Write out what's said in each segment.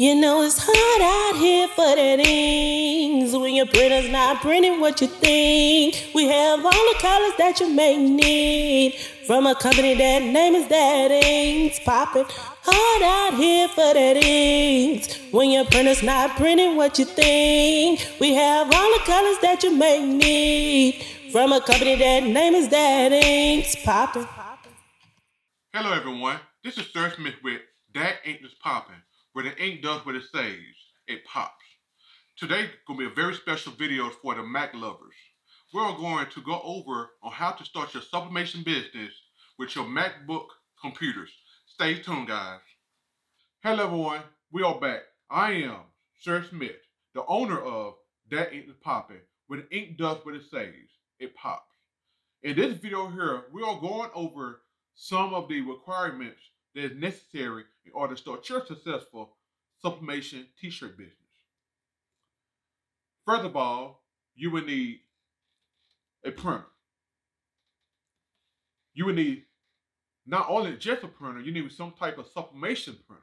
You know it's hard out here for the things when your printer's not printing what you think. We have all the colors that you may need from a company that name is Dat Inkz Poppin. Hard out here for the things when your printer's not printing what you think. We have all the colors that you may need from a company that name is Dat Inkz Poppin. Hello everyone, this is Sir Smith with That Ink is Popping where the ink does what it says, it pops. Today gonna be a very special video for the Mac lovers. We're going to go over on how to start your sublimation business with your MacBook computers. Stay tuned, guys. Hello, everyone. We are back. I am Sir Smith, the owner of That Ink is Popping, the ink does what it says, it pops. In this video here, we are going over some of the requirements that is necessary in order to start your successful sublimation t-shirt business. First of all, you will need a printer. You will need not only just a printer, you need some type of sublimation printer.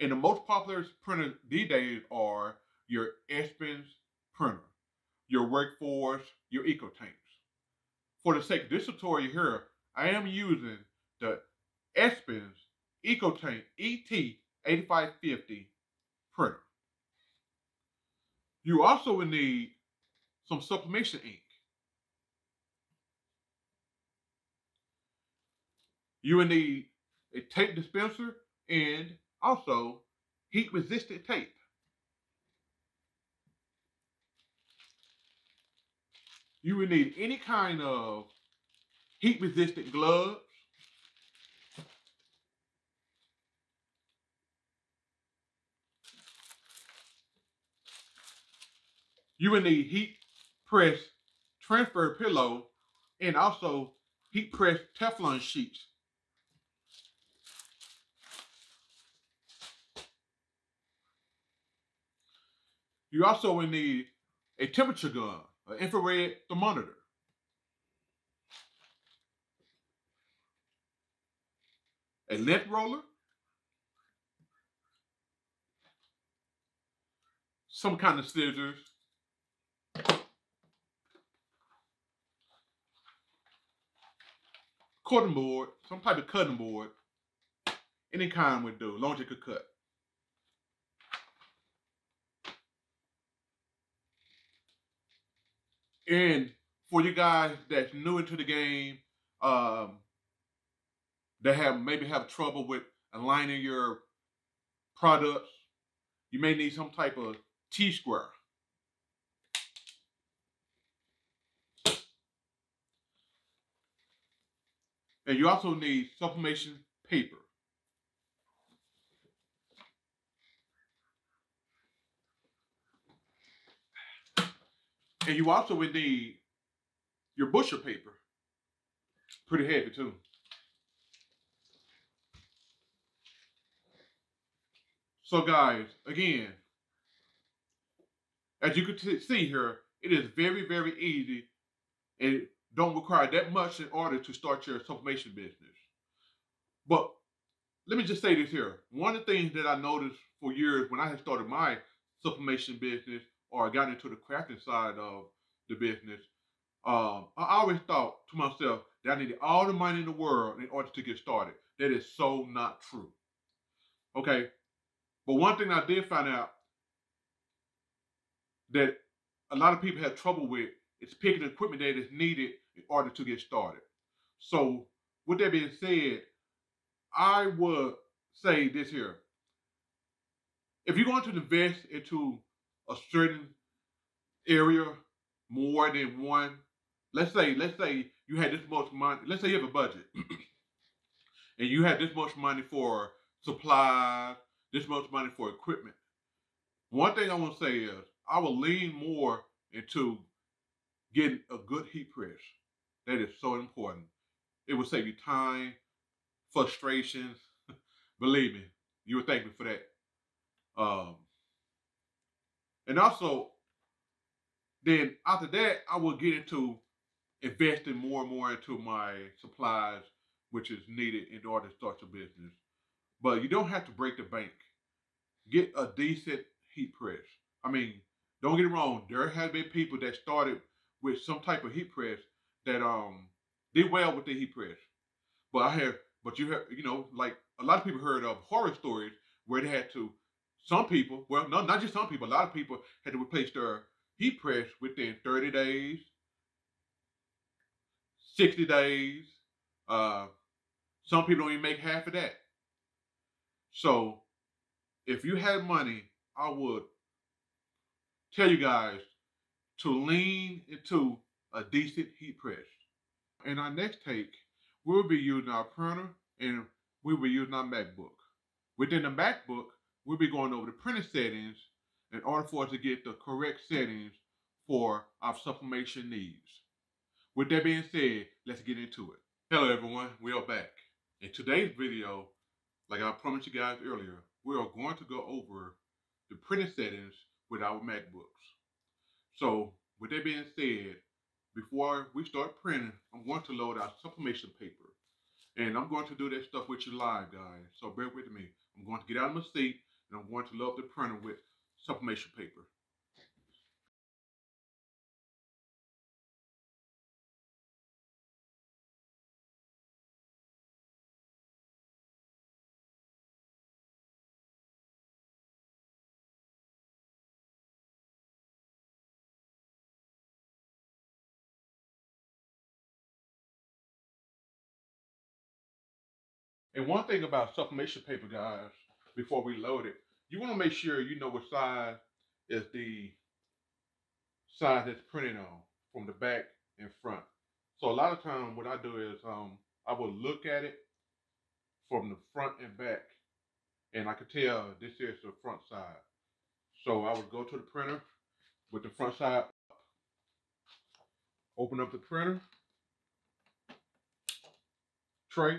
And the most popular printers these days are your Epson printer, your Workforce, your EcoTanks. For the sake of this tutorial here, I am using the Epson's EcoTank ET8550 printer. You also will need some sublimation ink. You will need a tape dispenser and also heat resistant tape. You will need any kind of heat resistant gloves You will need heat press transfer pillow and also heat press Teflon sheets. You also will need a temperature gun, an infrared thermometer. A lint roller, some kind of scissors, cutting board, some type of cutting board, any kind would do, as long as you could cut. And for you guys that's new into the game, um, that have maybe have trouble with aligning your products, you may need some type of T-square. And you also need sublimation paper. And you also would need your butcher paper. Pretty heavy too. So guys, again, as you can see here, it is very, very easy and don't require that much in order to start your sublimation business. But let me just say this here. One of the things that I noticed for years when I had started my sublimation business or I got into the crafting side of the business, um, I always thought to myself that I needed all the money in the world in order to get started. That is so not true. Okay. But one thing I did find out that a lot of people have trouble with is picking equipment that is needed in order to get started. So, with that being said, I would say this here. If you're going to invest into a certain area more than one, let's say, let's say you had this much money, let's say you have a budget, and you had this much money for supplies, this much money for equipment. One thing I want to say is I will lean more into getting a good heat press. That is so important. It will save you time, frustrations. Believe me, you will thank me for that. Um, and also, then after that, I will get into investing more and more into my supplies, which is needed in order to start your business. But you don't have to break the bank. get a decent heat press. I mean, don't get it wrong. There have been people that started with some type of heat press that um did well with the heat press. But I have, but you have, you know, like a lot of people heard of horror stories where they had to. Some people, well, no, not just some people. A lot of people had to replace their heat press within 30 days, 60 days. Uh, some people don't even make half of that. So if you had money, I would tell you guys to lean into a decent heat press. In our next take, we'll be using our printer and we'll be using our MacBook. Within the MacBook, we'll be going over the printer settings in order for us to get the correct settings for our sublimation needs. With that being said, let's get into it. Hello everyone, we are back. In today's video, like I promised you guys earlier, we are going to go over the printer settings with our MacBooks. So with that being said, before we start printing, I'm going to load our sublimation paper. And I'm going to do that stuff with you live, guys. So bear with me. I'm going to get out of my seat and I'm going to load the printer with sublimation paper. And one thing about sublimation paper, guys, before we load it, you want to make sure you know what size is the size that's printed on from the back and front. So a lot of times what I do is um, I will look at it from the front and back and I could tell this is the front side. So I would go to the printer with the front side up, open up the printer, tray,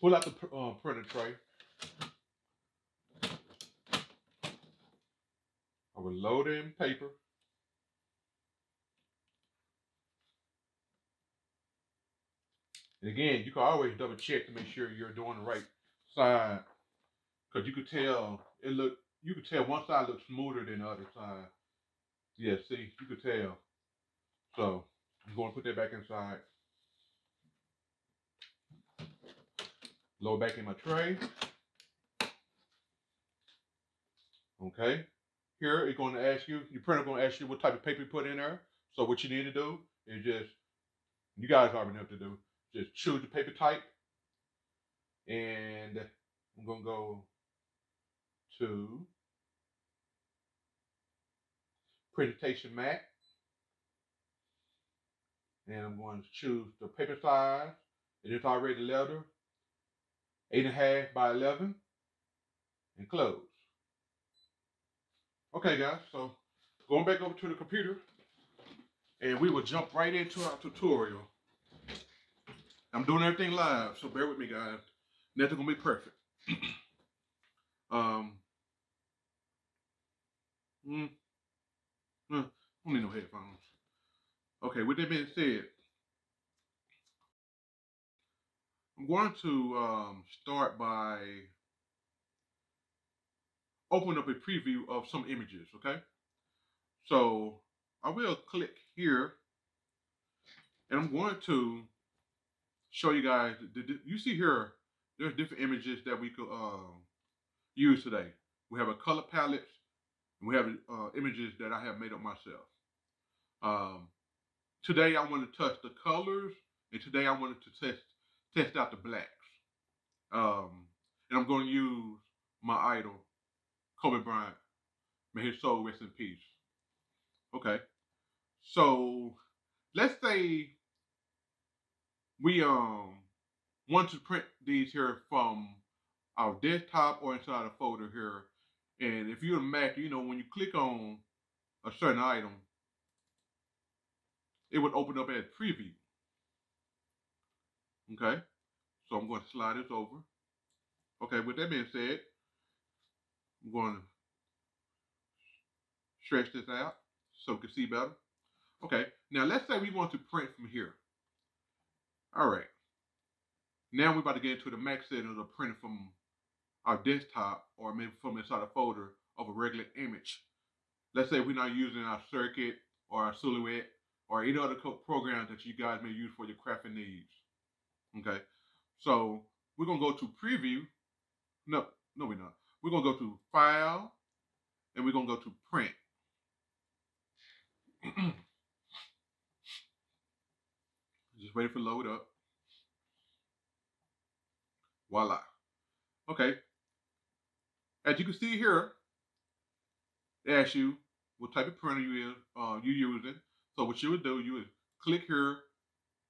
Pull out the uh, printer tray. I will load in paper. And again, you can always double check to make sure you're doing the right side. Cause you could tell it look you could tell one side looks smoother than the other side. Yeah, see, you could tell. So I'm going to put that back inside. Load back in my tray. Okay. Here it's going to ask you, your printer going to ask you what type of paper you put in there. So what you need to do is just, you guys already know what to do. Just choose the paper type. And I'm going to go to presentation matte. And I'm going to choose the paper size. It is already letter eight and a half by 11 and close. Okay, guys, so going back over to the computer and we will jump right into our tutorial. I'm doing everything live, so bear with me, guys. Nothing gonna be perfect. um, mm, mm, don't need no headphones. Okay, with that being said, I'm going to um, start by opening up a preview of some images, okay? So I will click here and I'm going to show you guys, you see here, there's different images that we could uh, use today. We have a color palette and we have uh, images that I have made up myself. Um, today I want to touch the colors and today I wanted to test test out the blacks. Um, and I'm going to use my idol, Kobe Bryant. May his soul rest in peace. Okay. So let's say we um want to print these here from our desktop or inside a folder here. And if you're a Mac, you know, when you click on a certain item, it would open up as preview. Okay, so I'm going to slide this over. Okay, with that being said, I'm going to stretch this out so we can see better. Okay, now let's say we want to print from here. All right. Now we're about to get into the max settings of printing from our desktop or maybe from inside a folder of a regular image. Let's say we're not using our Cricut or our Silhouette or any other programs that you guys may use for your crafting needs. Okay, so we're gonna go to preview. No, no, we're not. We're gonna go to file and we're gonna go to print. Just waiting for load up. Voila. Okay. As you can see here, they ask you what type of printer you uh, you using. So what you would do, you would click here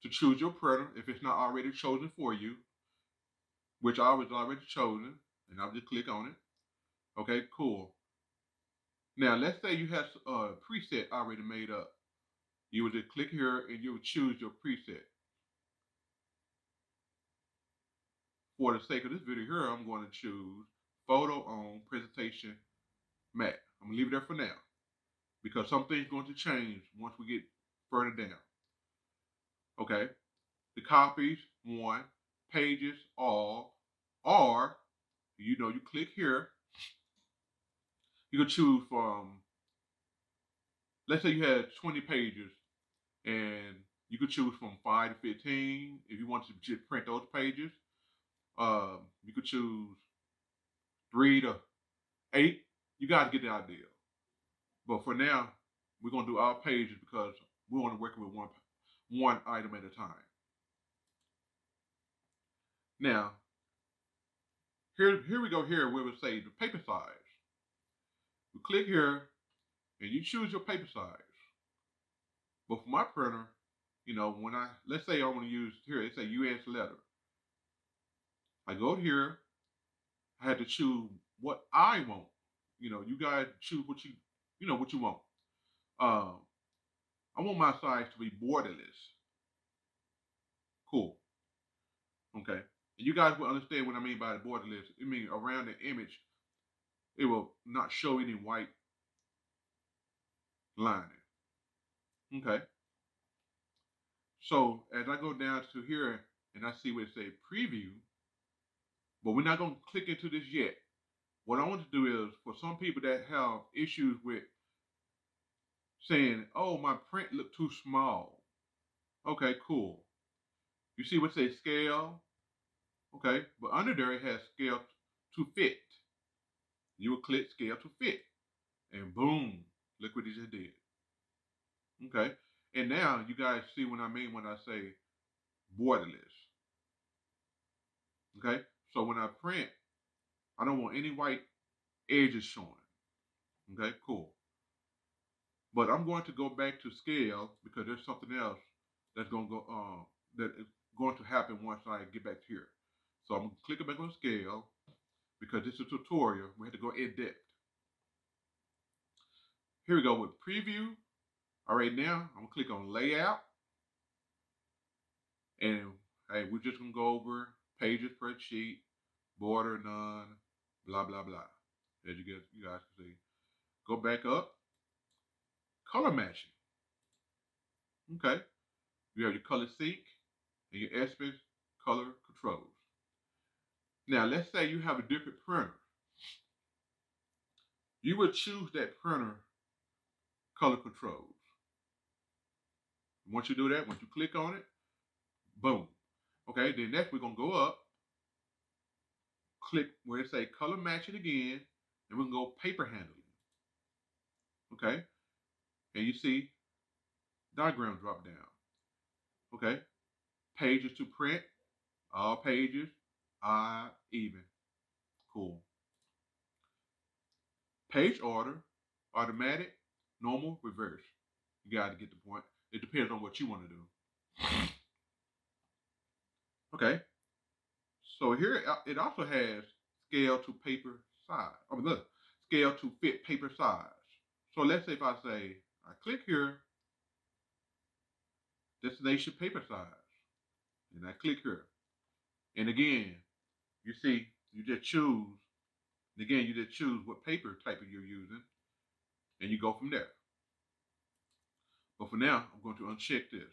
to choose your printer if it's not already chosen for you, which I was already chosen, and I'll just click on it. Okay, cool. Now let's say you have a preset already made up. You would just click here and you would choose your preset. For the sake of this video here, I'm going to choose photo on presentation matte. I'm gonna leave it there for now because something's going to change once we get further down. Okay, the copies, one, pages, all, or you know, you click here, you can choose from, let's say you had 20 pages and you could choose from 5 to 15 if you want to just print those pages. Um, you could choose 3 to 8. You got to get the idea. But for now, we're going to do all pages because we want to work with one, one item at a time. Now, here, here we go here where we say the paper size. You click here and you choose your paper size. But for my printer, you know, when I, let's say I want to use here, it's a US letter. I go here, I had to choose what I want. You know, you guys choose what you, you know, what you want. Um, I want my size to be borderless. Cool. Okay. And you guys will understand what I mean by the borderless. I mean around the image, it will not show any white lining. Okay. So as I go down to here and I see where it say preview, but we're not going to click into this yet. What I want to do is for some people that have issues with saying, oh, my print looked too small. Okay, cool. You see what say scale? Okay, but under there it has scale to fit. You will click scale to fit. And boom, look what it just did. Okay, and now you guys see what I mean when I say borderless. Okay, so when I print, I don't want any white edges showing. Okay, cool. But I'm going to go back to scale because there's something else that's going to go uh, that is going to happen once I get back here. So I'm clicking back on scale because this is a tutorial. We have to go in depth. Here we go with preview. All right, now I'm gonna click on layout. And hey, we're just gonna go over pages per sheet, border none, blah, blah, blah. As you get you guys can see. Go back up. Color matching. Okay. You have your color sync and your Epson color controls. Now, let's say you have a different printer. You would choose that printer color controls. Once you do that, once you click on it, boom. Okay, then next we're gonna go up, click where it say color matching again, and we're gonna go paper handling. Okay, and you see diagram drop down. Okay, pages to print, all pages, odd, even. Cool. Page order, automatic, normal, reverse. You got to get the point. It depends on what you want to do. Okay. So here it also has scale to paper size. I mean, look, scale to fit paper size. So let's say if I say, I click here, destination paper size, and I click here. And again, you see, you just choose, and again, you just choose what paper type you're using, and you go from there. But for now, I'm going to uncheck this.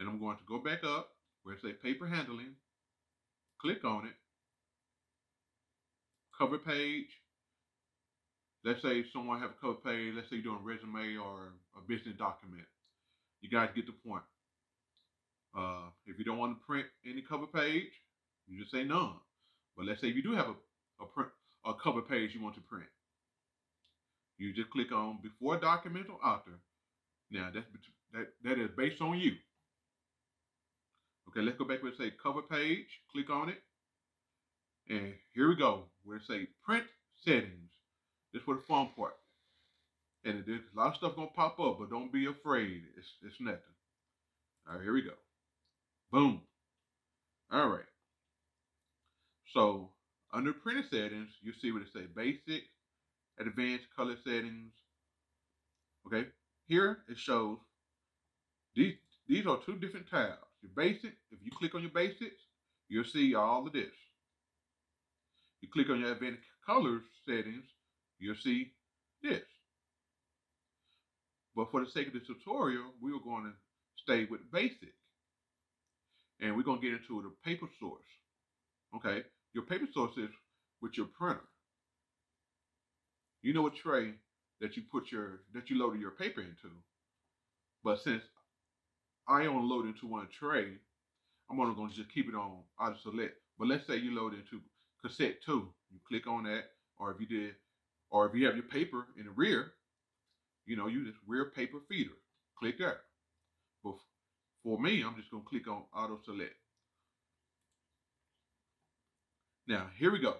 And I'm going to go back up where it says paper handling, click on it, cover page. Let's say someone have a cover page. Let's say you're doing a resume or a business document. You guys get the point. Uh, if you don't want to print any cover page, you just say none. But let's say you do have a, a print a cover page you want to print. You just click on before document or author. Now that's that that is based on you. Okay, let's go back it say cover page. Click on it. And here we go. Where it say print settings. This was the fun part. And a lot of stuff gonna pop up, but don't be afraid. It's it's nothing. All right, here we go. Boom. All right. So under printer settings, you see what it say basic, advanced color settings. Okay. Here it shows these these are two different tabs. Your basic, if you click on your basics, you'll see all of this. You click on your advanced color settings, you'll see this. But for the sake of this tutorial, we are going to stay with basic. And we're going to get into the paper source. Okay, your paper source is with your printer. You know a tray that you put your that you loaded your paper into. But since I only load into one tray, I'm only going to just keep it on auto select. But let's say you load into cassette two. You click on that, or if you did, or if you have your paper in the rear, you know, you just rear paper feeder. Click there. But for me, I'm just going to click on auto select. Now, here we go.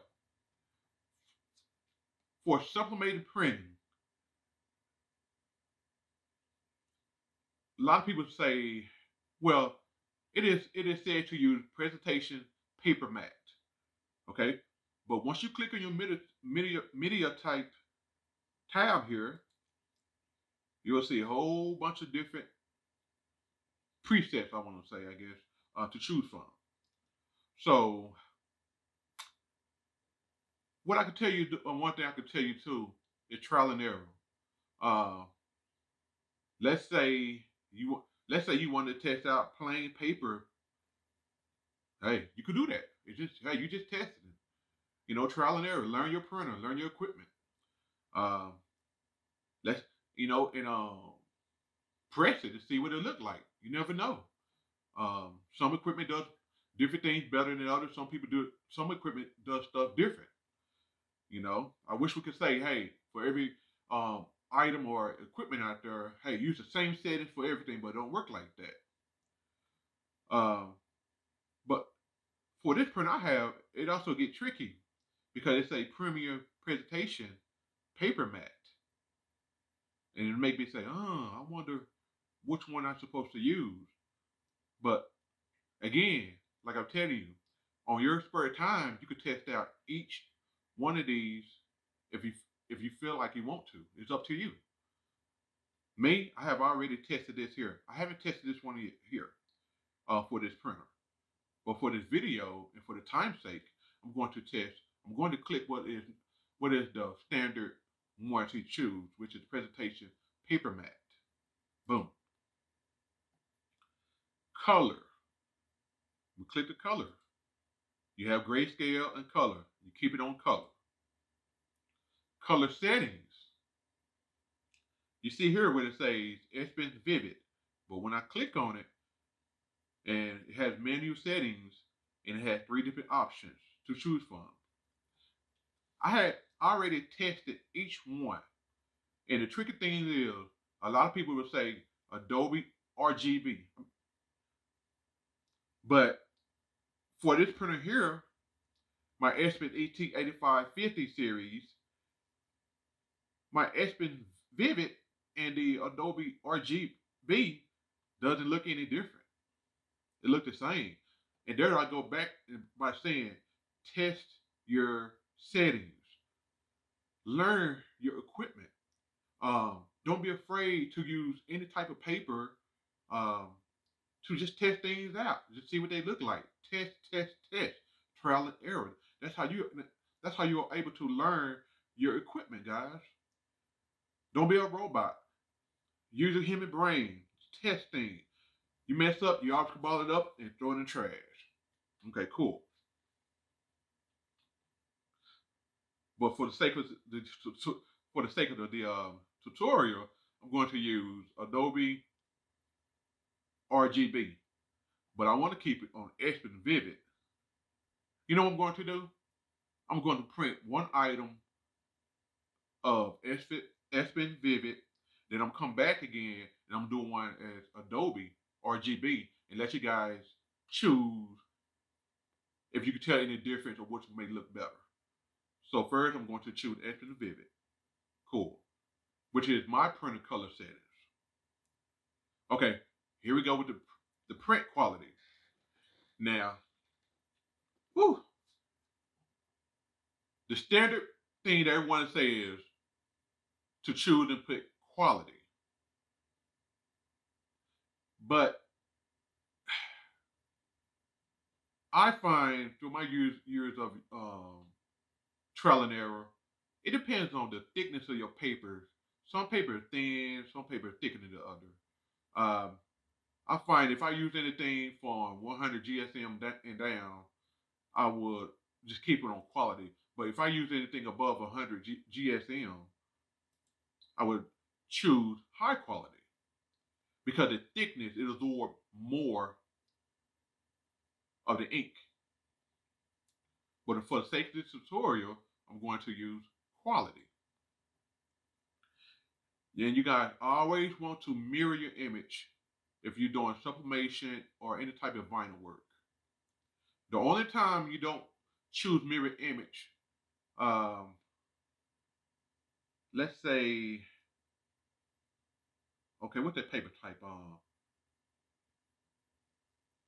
For sublimated printing, a lot of people say, well, it is it is said to use presentation paper matte. Okay? But once you click on your media, media, media type tab here, you'll see a whole bunch of different presets, I want to say, I guess, uh, to choose from. So, what I can tell you, uh, one thing I can tell you too, is trial and error. Uh, let's say you let's say you want to test out plain paper. Hey, you could do that. It's just hey, you just tested it. You know, trial and error. Learn your printer. Learn your equipment. Um, let's you know, and um, press it to see what it look like. You never know. Um, some equipment does different things better than others. Some people do. Some equipment does stuff different. You know, I wish we could say, hey, for every um, item or equipment out there, hey, use the same settings for everything, but don't work like that. Um, but for this print I have, it also get tricky because it's a premier presentation paper matte. And it made me say, oh, I wonder which one I'm supposed to use. But again, like I'm telling you, on your spare time, you could test out each one of these if you if you feel like you want to. It's up to you. Me, I have already tested this here. I haven't tested this one here uh, for this printer. But for this video and for the time's sake, I'm going to test. I'm going to click what is what is the standard one to choose, which is presentation paper matte. Boom. Color. We click the color. You have grayscale and color. You keep it on color color settings. You see here where it says it's been vivid, but when I click on it, and it has menu settings, and it has three different options to choose from. I had already tested each one, and the tricky thing is, a lot of people will say Adobe RGB, but for this printer here, my Epson ET8550 series, my Epson Vivid and the Adobe RGB doesn't look any different. It looked the same. And there I go back by saying, test your settings. Learn your equipment. Um, don't be afraid to use any type of paper um, to just test things out. Just see what they look like. Test, test, test. Trial and error. That's how you. That's how you are able to learn your equipment, guys. Don't be a robot. Use your human brain. Test things. You mess up, you always ball it up and throw it in the trash. Okay, cool. But for the sake of the for the sake of the, the um, tutorial, I'm going to use Adobe RGB. But I want to keep it on Epson Vivid. You know what I'm going to do? I'm going to print one item of Epson Vivid. Then I'm come back again and I'm doing one as Adobe RGB and let you guys choose if you can tell any difference or which may look better. So first I'm going to choose Epson Vivid. Cool. Which is my printer color settings. Okay, here we go with the, the print quality. Now, whew, the standard thing that everyone says to choose and put quality. But I find through my years years of um, trial and error, it depends on the thickness of your papers. Some paper is thin, some paper is thicker than the other. Um, I find if I use anything from 100 GSM and down, I would just keep it on quality. But if I use anything above 100 G GSM, I would choose high quality because the thickness it absorbs more of the ink. But for the sake of this tutorial, I'm going to use quality. Then you guys always want to mirror your image if you're doing sublimation or any type of vinyl work. The only time you don't choose mirror image, um, let's say, okay, what's that paper type? Uh,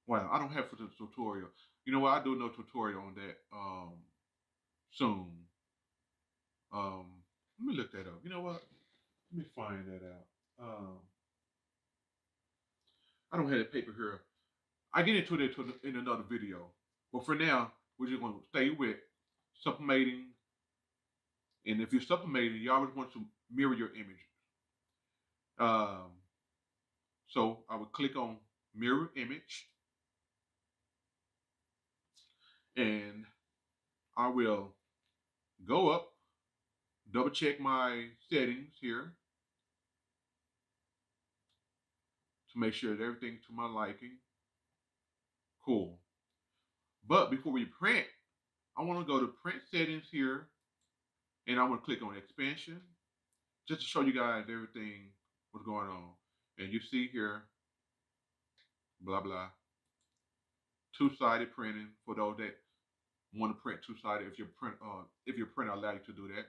well, I don't have for the tutorial. You know what? I do no tutorial on that um, soon. Um, let me look that up. You know what? Let me find that out. Um, I don't have the paper here. I get into that in another video. But for now, we're just going to stay with sublimating. And if you're sublimating, you always want to mirror your image. Um, so I would click on mirror image. And I will go up, double check my settings here. to make sure that everything's to my liking. Cool. But before we print, I want to go to print settings here and I'm going to click on expansion just to show you guys everything what's going on. And you see here, blah, blah, two-sided printing for those that want to print two-sided if your print uh if your printer allows you to do that.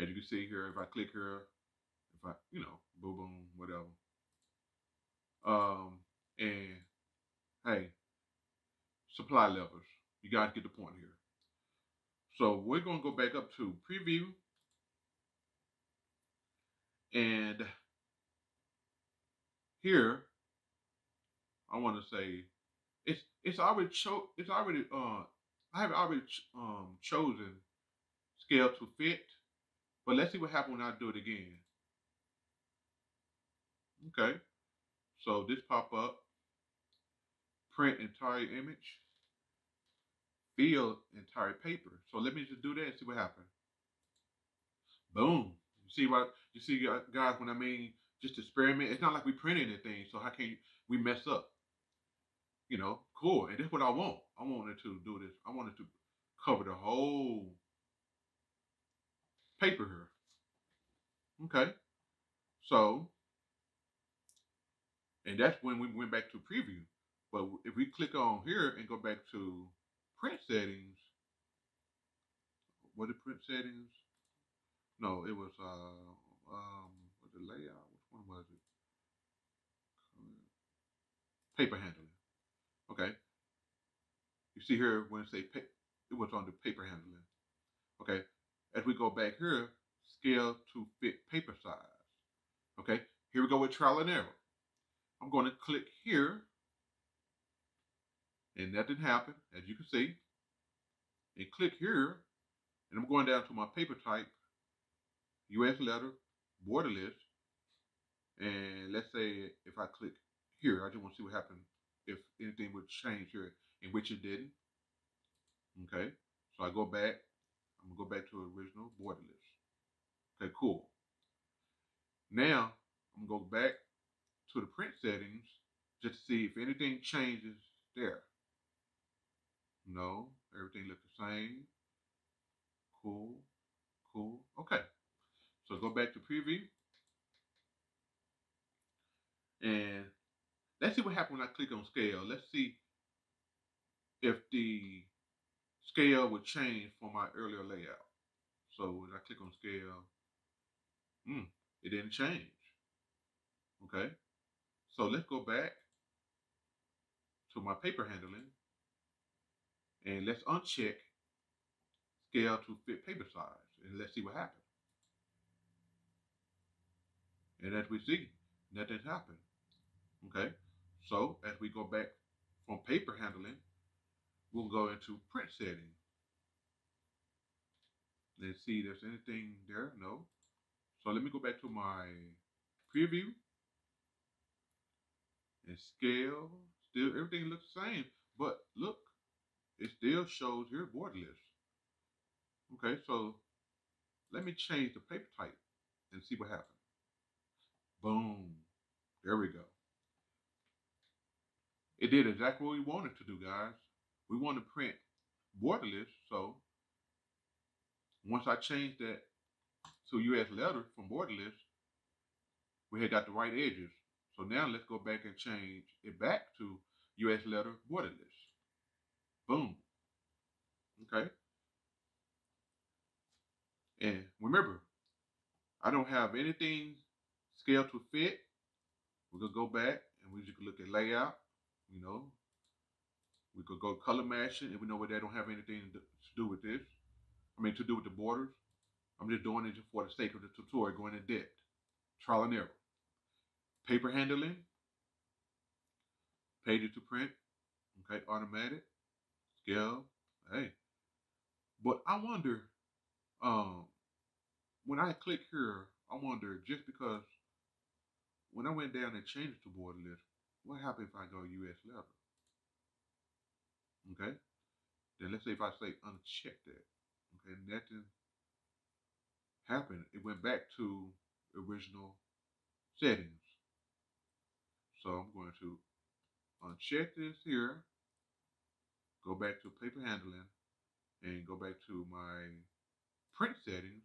As you can see here, if I click here, if I, you know, boom, boom, whatever. Um, and hey, supply levels. You guys get the point here. So we're going to go back up to preview. And here, I want to say it's it's already cho it's already uh I have already ch um chosen scale to fit, but let's see what happens when I do it again. Okay. So this pop up, print entire image, fill entire paper. So let me just do that and see what happens. Boom. You see what you see guys when I mean just experiment. It's not like we print anything, so how can we mess up? You know, cool. And that's what I want. I wanted to do this. I wanted to cover the whole paper here. Okay. So and that's when we went back to preview. But if we click on here and go back to print settings, what the print settings? No, it was uh um was the layout? Which one was it? Paper handling. Okay. You see here when it say it was on the paper handling. Okay. As we go back here, scale to fit paper size. Okay. Here we go with trial and error. I'm going to click here. And that didn't happen, as you can see. And click here. And I'm going down to my paper type, US letter, borderless. And let's say if I click here, I just want to see what happened if anything would change here, in which it didn't. Okay, so I go back, I'm gonna go back to original borderless. Okay, cool. Now I'm gonna go back to the print settings just to see if anything changes there. No, everything looks the same. Cool, cool. Okay, so go back to preview. And let's see what happens when I click on scale. Let's see if the scale would change from my earlier layout. So when I click on scale, hmm, it didn't change. Okay, so let's go back to my paper handling and let's uncheck scale to fit paper size and let's see what happens. And as we see, nothing happened. Okay, so as we go back from paper handling, we'll go into print setting. Let's see if there's anything there. No. So let me go back to my preview and scale. Still, everything looks the same, but look, it still shows here borderless. Okay, so let me change the paper type and see what happens. Boom. There we go. It did exactly what we wanted to do, guys. We want to print borderless, so once I changed that to US letter from borderless, we had got the right edges. So now let's go back and change it back to US letter borderless. Boom. Okay. And remember, I don't have anything scaled to fit. We're going to go back and we just look at layout, you know. We could go color matching and we know where they don't have anything to do with this. I mean, to do with the borders. I'm just doing it for the sake of the tutorial, going in depth. Trial and error. Paper handling. Pages to print. Okay, automatic. Scale. Hey. But I wonder, um, when I click here, I wonder just because when I went down and changed the border list, what happens if I go US level? Okay. Then let's say if I say uncheck that. Okay, nothing happened. It went back to original settings. So I'm going to uncheck this here, go back to paper handling, and go back to my print settings.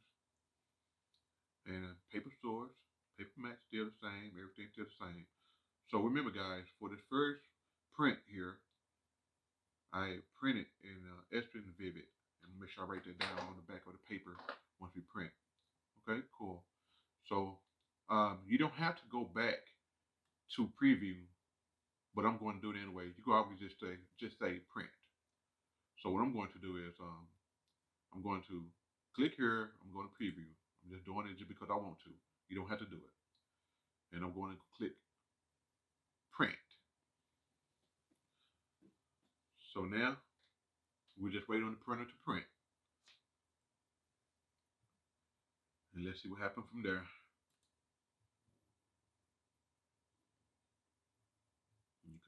And paper source, paper matte still the same, everything still the same. So remember guys, for this first print here, I print it in uh, Epson Vivid and make sure I write that down on the back of the paper once we print. Okay, cool. So um, you don't have to go back to preview, but I'm going to do it anyway. You can always just say just say print. So what I'm going to do is um, I'm going to click here. I'm going to preview. I'm just doing it just because I want to. You don't have to do it. And I'm going to click print. So now we just wait on the printer to print. And let's see what happens from there.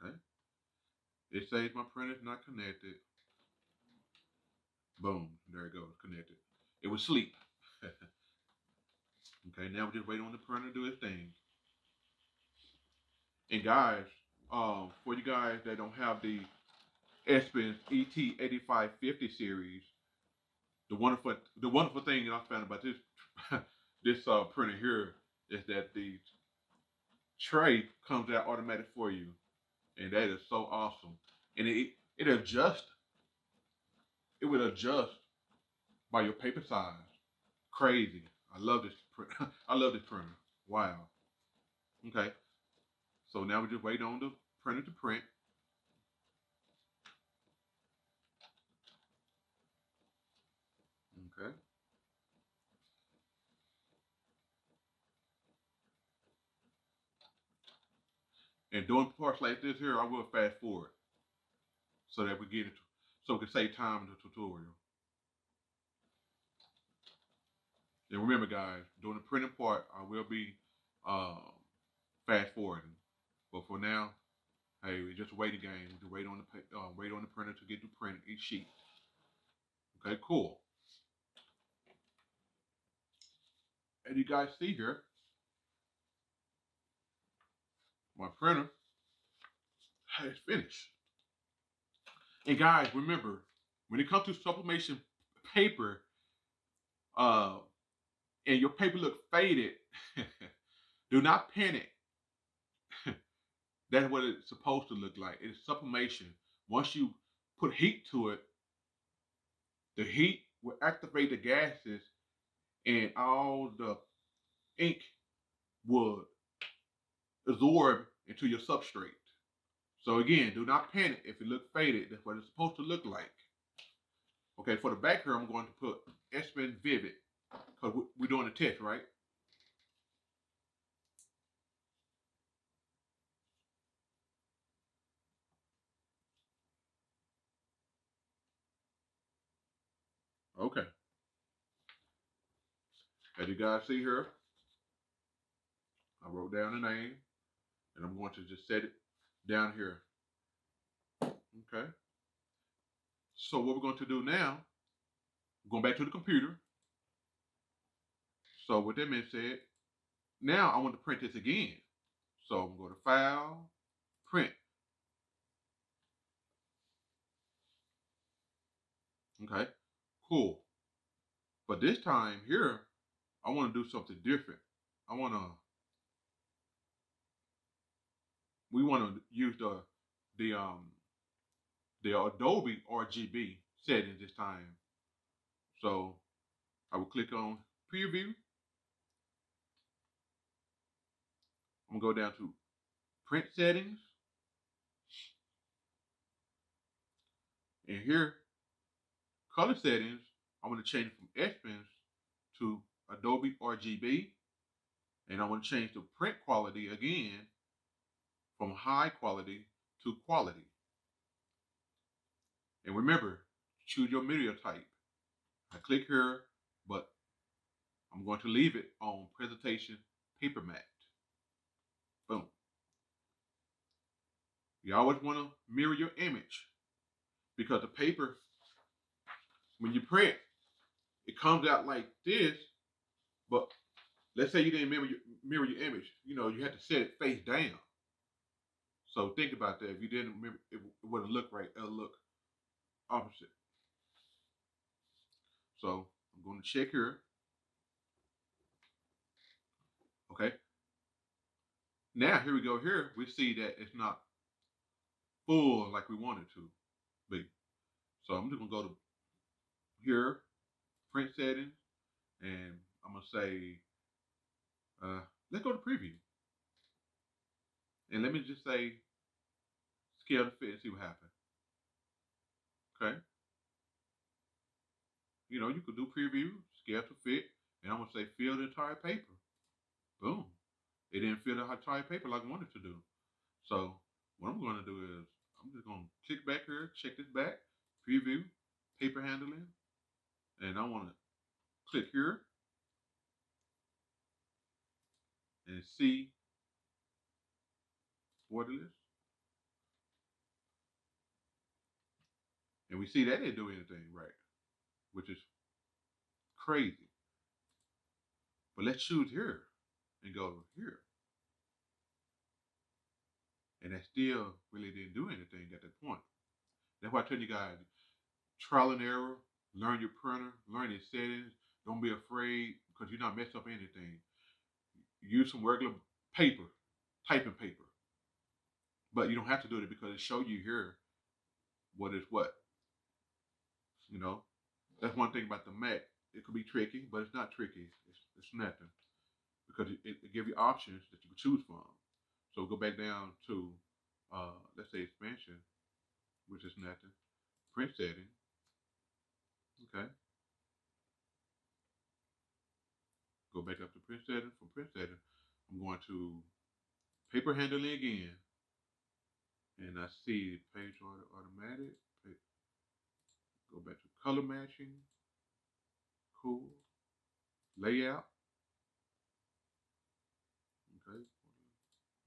Okay. It says my printer is not connected. Boom. There it goes. Connected. It was sleep. okay, now we just wait on the printer to do its thing. And guys, um, for you guys that don't have the Epson ET8550 series, the wonderful the wonderful thing that I found about this this uh, printer here is that the tray comes out automatic for you, and that is so awesome. And it it adjusts. It would adjust by your paper size. Crazy. I love this print. I love this printer. Wow. Okay. So now we're just wait on the printer to print. Okay. And doing parts like this here, I will fast forward so that we get it, so we can save time in the tutorial. And remember, guys, during the printing part, I will be um, fast forwarding. But for now, hey, we just wait again. We wait on the uh, wait on the printer to get to print each sheet. Okay, cool. And you guys see here, my printer has finished. And guys, remember, when it comes to sublimation paper, uh, and your paper look faded, do not panic. That's what it's supposed to look like. It's sublimation. Once you put heat to it, the heat will activate the gases and all the ink would absorb into your substrate. So again, do not panic if it looks faded. That's what it's supposed to look like. Okay, for the back here, I'm going to put Epson Vivid because we're doing a test, right? Okay. As you guys see here, I wrote down the name, and I'm going to just set it down here. Okay. So what we're going to do now, going back to the computer. So with that being said, now I want to print this again. So I'm going to File, Print. Okay, cool. But this time here, I want to do something different. I want to, we want to use the, the, um, the Adobe RGB settings this time. So I will click on preview. I'm gonna go down to print settings. And here, color settings, I'm gonna change from Epson to Adobe RGB. And I'm gonna change the print quality again from high quality to quality. And remember, choose your media type. I click here, but I'm going to leave it on presentation paper matte. Boom. You always want to mirror your image because the paper, when you print, it comes out like this, but let's say you didn't mirror your, mirror your image. You know, you had to set it face down. So think about that. If you didn't remember, it, wouldn't look right. It'll look opposite. So I'm going to check here. Okay. Now here we go here. We see that it's not full like we want it to be. So I'm just going to go to here, print settings, and I'm going to say, uh, let's go to preview. And let me just say, scale to fit and see what happens. Okay. You know, you could do preview, scale to fit, and I'm gonna say fill the entire paper. Boom. It didn't fill the entire paper like I wanted to do. So what I'm gonna do is I'm just gonna click back here, check this back, preview, paper handling, and I wanna click here and see what it is. And we see that didn't do anything right, which is crazy. But let's choose here and go here. And that still really didn't do anything at that point. That's why I tell you guys, trial and error, learn your printer, learn your settings. Don't be afraid because you're not messing up anything. Use some regular paper, typing paper. But you don't have to do it because it show you here what is what. You know, that's one thing about the Mac. It could be tricky, but it's not tricky. It's, it's nothing because it, it, gives you options that you can choose from. So go back down to, uh, let's say expansion, which is nothing. Print setting. Okay. Go back up to print setting. From print setting, I'm going to paper handling again. And I see page order automatic. Go back to color matching. Cool. Layout. Okay.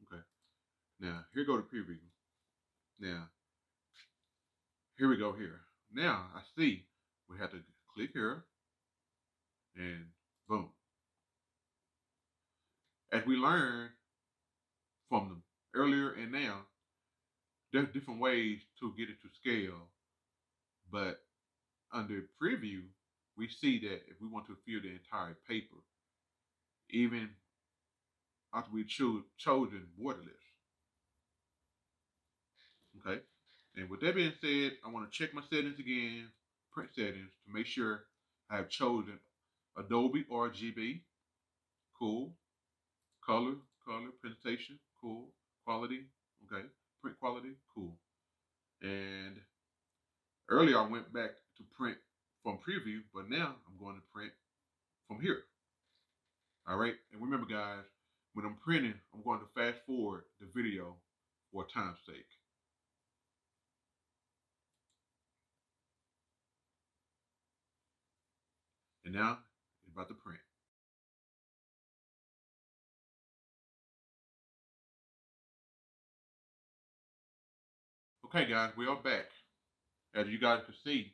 Okay. Now, here go to preview. Now, here we go here. Now, I see we have to click here and boom. as we learn from them earlier and now, there's different ways to get it to scale. But under preview, we see that if we want to fill the entire paper, even after we choose chosen borderless. Okay. And with that being said, I want to check my settings again, print settings, to make sure I have chosen Adobe RGB. Cool. Color, color, presentation, cool. Quality, okay. Print quality, cool. And earlier I went back to print from preview, but now I'm going to print from here. All right. And remember, guys, when I'm printing, I'm going to fast forward the video for time's sake. And now it's about to print. Okay, guys, we are back. As you guys can see,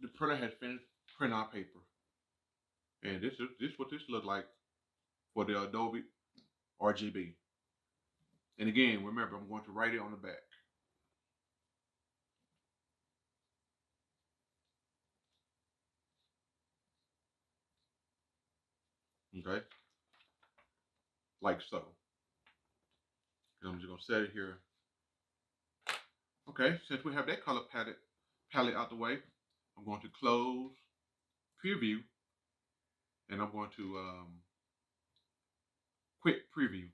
the printer has finished printing our paper. And this is this what this look like for the Adobe RGB. And again, remember, I'm going to write it on the back. Okay. Like so. I'm just going to set it here. Okay, since we have that color palette, palette out the way, I'm going to close preview and I'm going to um, quick preview.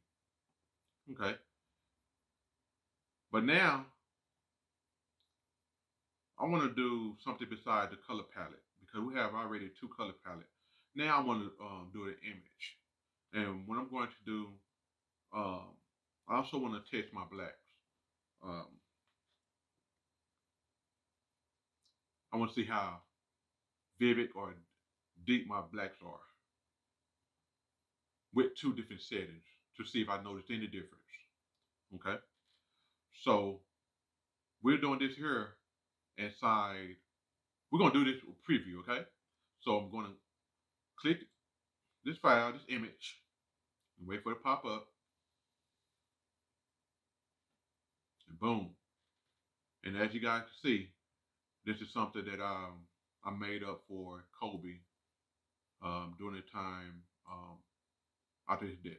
Okay. But now I want to do something beside the color palette because we have already two color palette. Now I want to um, do an image. And what I'm going to do, um, I also want to test my blacks. Um, I want to see how vivid or deep my blacks are with two different settings to see if I noticed any difference. Okay. So we're doing this here inside. We're going to do this preview. Okay. So I'm going to click this file, this image, and wait for it to pop up. And boom. And as you guys can see, this is something that um, I made up for Kobe um, during the time um, after his death.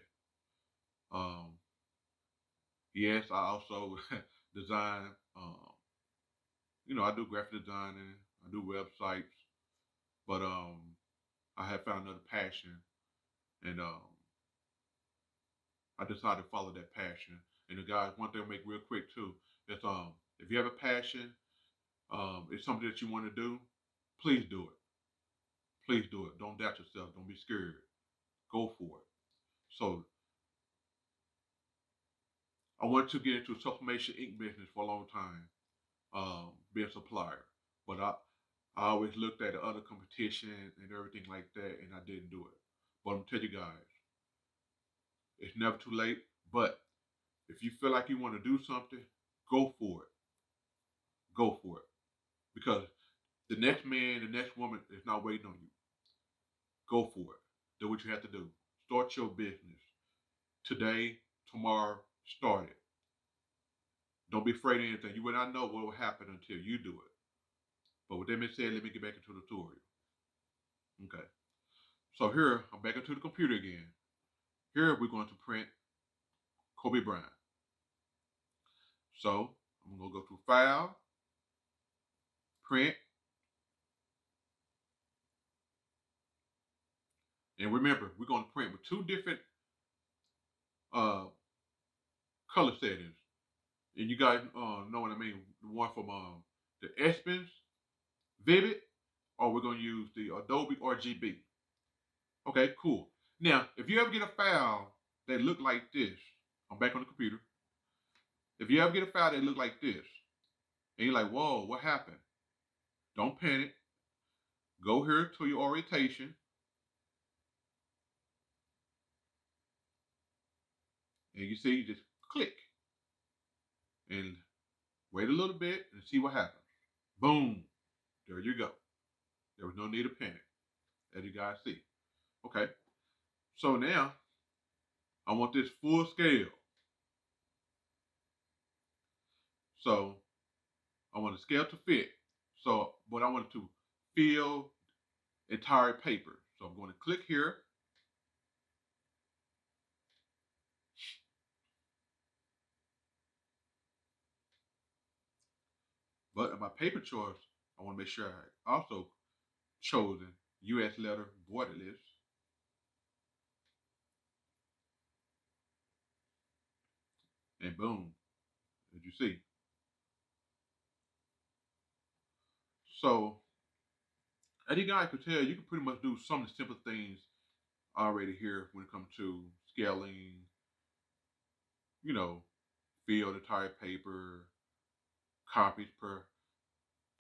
Um, yes, I also design, um, you know, I do graphic designing, I do websites, but um, I have found another passion, and um, I decided to follow that passion. And the guys, one thing I'll make real quick too is um, if you have a passion, um, it's something that you want to do, please do it. Please do it. Don't doubt yourself. Don't be scared. Go for it. So I wanted to get into sublimation ink business for a long time, um, being a supplier. But I, I always looked at the other competition and everything like that, and I didn't do it. But I'm gonna tell you guys, it's never too late. But if you feel like you want to do something, go for it. Go for it. Because the next man, the next woman is not waiting on you. Go for it. Do what you have to do. Start your business. Today, tomorrow, start it. Don't be afraid of anything. You will not know what will happen until you do it. But with that being said, let me get back into the tutorial. Okay. So here, I'm back into the computer again. Here, we're going to print Kobe Bryant. So, I'm going to go to File, Print, And remember, we're going to print with two different uh, color settings. And you guys uh, know what I mean. The one from um, the Epson Vivid, or we're going to use the Adobe RGB. Okay, cool. Now, if you ever get a file that look like this, I'm back on the computer. If you ever get a file that look like this, and you're like, whoa, what happened? Don't panic. Go here to your orientation And you see, you just click and wait a little bit and see what happens. Boom. There you go. There was no need of panic, as you guys see. Okay. So now I want this full scale. So I want the scale to fit. So, but I want to fill entire paper. So I'm going to click here. But in my paper choice, I want to make sure I also chosen U.S. letter borderless. And boom, as you see. So, as you guys could tell, you can pretty much do some of the simple things already here when it comes to scaling, you know, field entire paper, copies per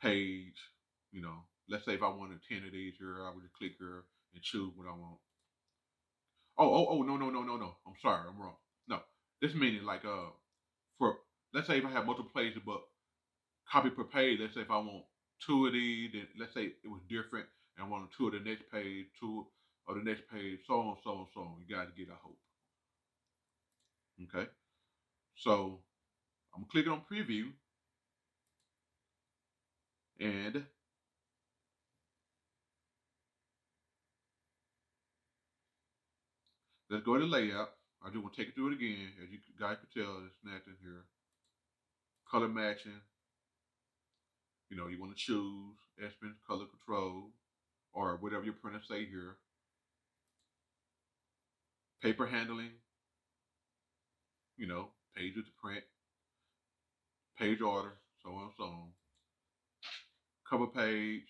page, you know. Let's say if I wanted 10 of these here, I would just click here and choose what I want. Oh, oh, oh, no, no, no, no, no. I'm sorry, I'm wrong. No, this meaning like uh for let's say if I have multiple pages but copy per page, let's say if I want two of these, then let's say it was different and one or two of the next page, two or the next page, so on, so on, so on. You gotta get a hope. Okay. So I'm clicking on preview and let's go to layout. I just want to take it through it again. As you guys can tell, it's nothing here. Color matching. You know, you want to choose Epson color control or whatever your printer say here. Paper handling. You know, pages to print. Page order, so on and so on cover page.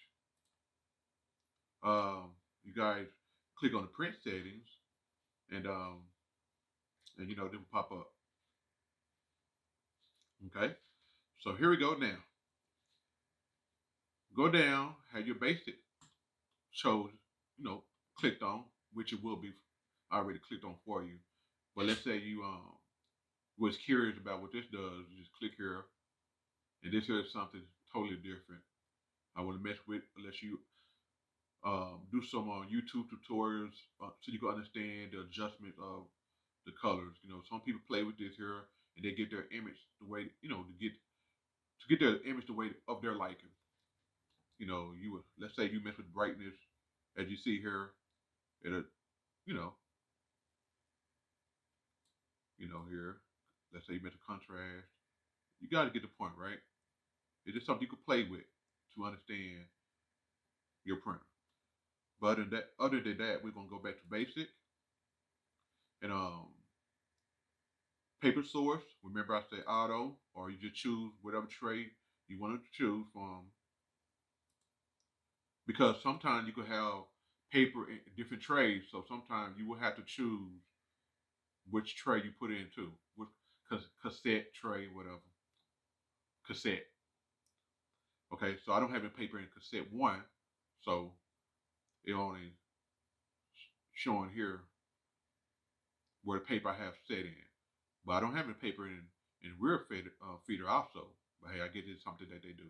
Um, you guys click on the print settings and um, and you know, it will pop up. Okay, so here we go now. Go down, have your basic shows, you know, clicked on, which it will be already clicked on for you. But let's say you um was curious about what this does, you just click here, and this here is something totally different. I want to mess with unless you um, do some uh, YouTube tutorials uh, so you can understand the adjustment of the colors. You know, some people play with this here and they get their image the way you know to get to get their image the way of their liking. You know, you would let's say you mess with brightness, as you see here, it'll you know, you know here. Let's say you mess with contrast. You got to get the point, right? It's just something you can play with to understand your printer. But in that, other than that, we're gonna go back to basic and um paper source. Remember I said auto, or you just choose whatever tray you want to choose from. Because sometimes you could have paper in different trays, so sometimes you will have to choose which tray you put into, which cassette tray, whatever. Cassette. Okay, so I don't have any paper in cassette one, so it only showing here where the paper I have set in. But I don't have any paper in, in rear feeder, uh, feeder also. But hey, I get it's something that they do.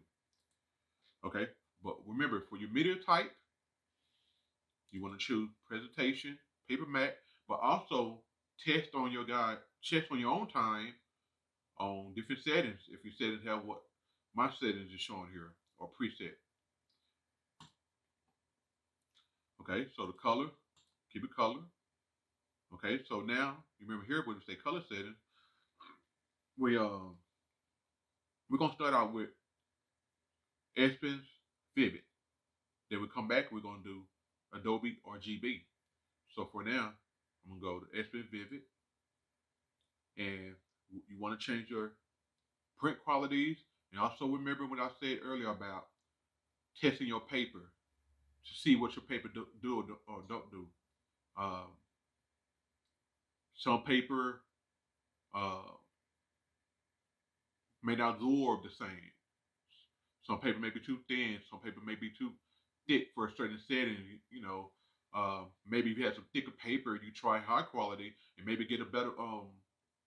Okay, but remember for your media type, you want to choose presentation, paper matte, but also test on your guide, test on your own time on different settings. If your settings have what my settings is showing here, or preset. Okay, so the color, keep it color. Okay, so now you remember here when we say color setting, we um we're gonna start out with Epson's Vivid. Then we come back, we're gonna do Adobe RGB. So for now, I'm gonna go to Epson Vivid, and you want to change your print qualities and also remember what I said earlier about testing your paper to see what your paper do, do, or don't do. Um, some paper uh, may not absorb the same. Some paper may be too thin. Some paper may be too thick for a certain setting. You, know, uh, maybe if you have some thicker paper, you try high quality and maybe get a better um,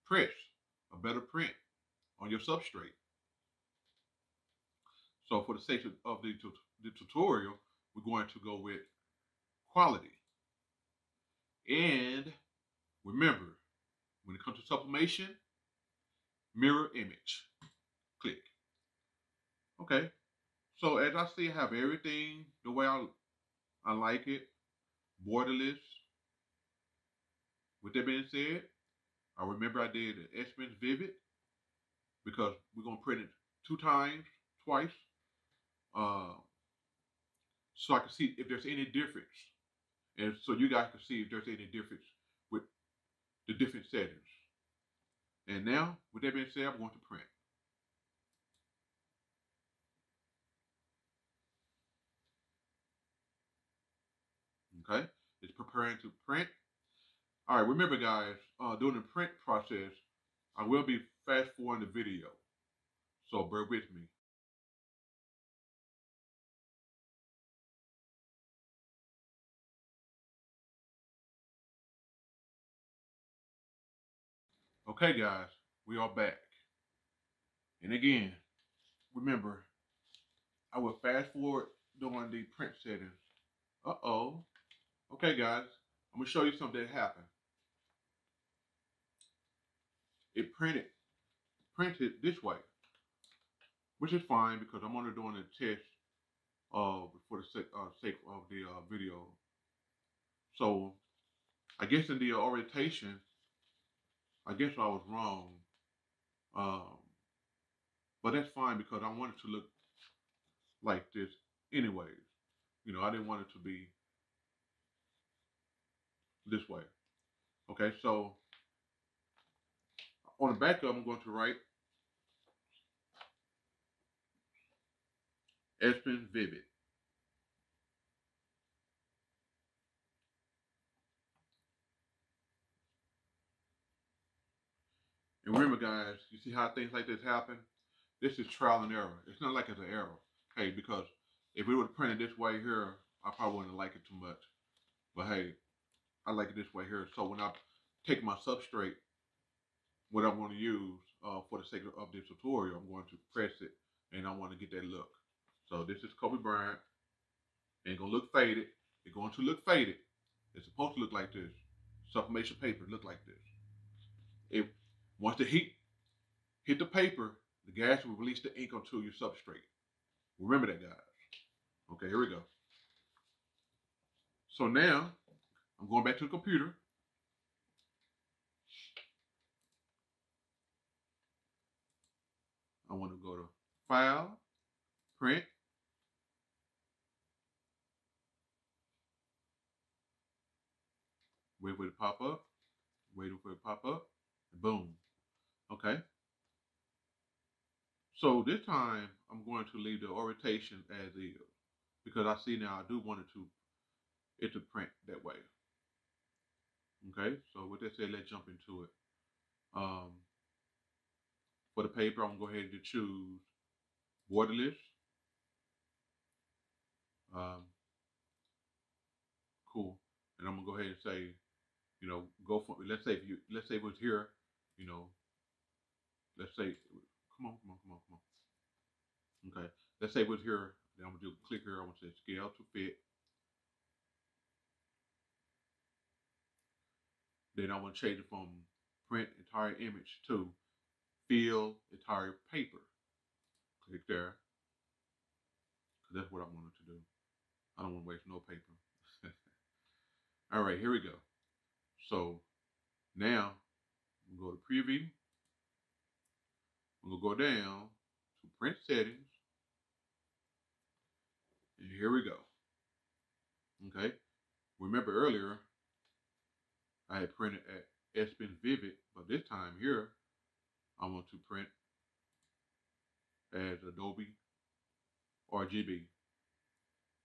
press, a better print on your substrate. So for the sake of the, the tutorial, we're going to go with quality. And remember, when it comes to sublimation, mirror image. Okay. So as I see, I have everything the way I, I like it. Borderless. With that being said, I remember I did the Epson Vivid because we're going to print it two times, twice, uh, so I can see if there's any difference. And so you guys can see if there's any difference with the different settings. And now, with that being said, I'm going to print. Okay, it's preparing to print. All right, remember guys, uh, during the print process, I will be fast forwarding the video. So bear with me. Okay, guys, we are back. And again, remember, I will fast forward during the print settings. Uh-oh. Okay, guys, I'm going to show you something that happened. It printed, printed this way, which is fine because I'm only doing a test uh, for the sake, uh, sake of the uh, video. So, I guess in the orientation, I guess I was wrong. Um, but that's fine because I wanted to look like this anyways. You know, I didn't want it to be this way. Okay, so on the back of I'm going to write Epson Vivid. And remember, guys, you see how things like this happen? This is trial and error. It's not like it's an error. Hey, because if we would have printed this way here, I probably wouldn't like it too much. But hey, I like it this way here. So when I take my substrate, what I'm going to use uh, for the sake of this tutorial, I'm going to press it and I want to get that look. So this is Kobe Bryant. Ain't going to look faded. It's going to look faded. It's supposed to look like this. Sublimation paper look like this. If once the heat hit the paper, the gas will release the ink onto your substrate. Remember that, guys. Okay, here we go. So now, I'm going back to the computer. I want to go to File, Print. Wait for it to pop up. Wait for it to pop up. Boom. Okay. So this time I'm going to leave the orientation as is because I see now I do want it to it to print that way. Okay, so with that said, let's jump into it. Um, for the paper, I'm gonna go ahead and choose borderless. Um, cool. And I'm gonna go ahead and say, you know, go for let's say if you let's say it was here, you know, let's say come on, come on, come on, come on. Okay. Let's say it was here, then I'm gonna do click here, I'm gonna say scale to fit. Then I want to change it from print entire image to fill entire paper. Click there. Because that's what I wanted to do. I don't want to waste no paper. All right, here we go. So now we go to preview. We'll go down to print settings. And here we go. Okay. Remember earlier, I had printed at Epson Vivid, but this time here, I want to print as Adobe RGB.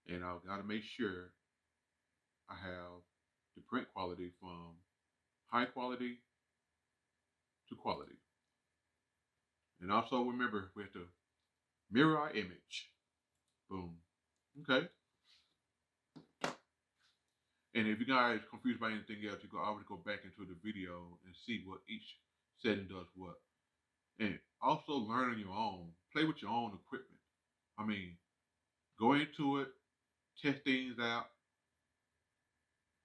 And I've got to make sure I have the print quality from high quality to quality. And also remember, we have to mirror our image. Boom. Okay. And if you guys confused by anything else, you can always go back into the video and see what each setting does what. And also learn on your own. Play with your own equipment. I mean, go into it, test things out.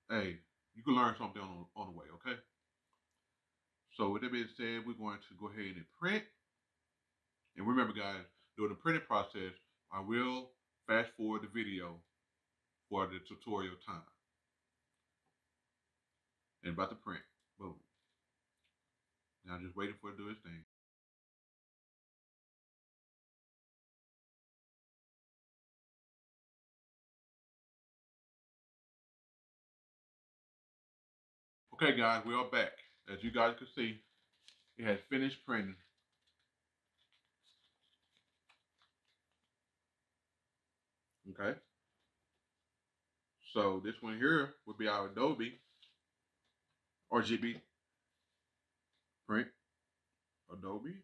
Hey, you can learn something on, on the way, okay? So with that being said, we're going to go ahead and print. And remember, guys, during the printing process, I will fast forward the video for the tutorial time. And about to print. Boom. Now just waiting for it to do its thing. Okay, guys, we are back. As you guys can see, it has finished printing. Okay. So this one here would be our Adobe RGB print. Adobe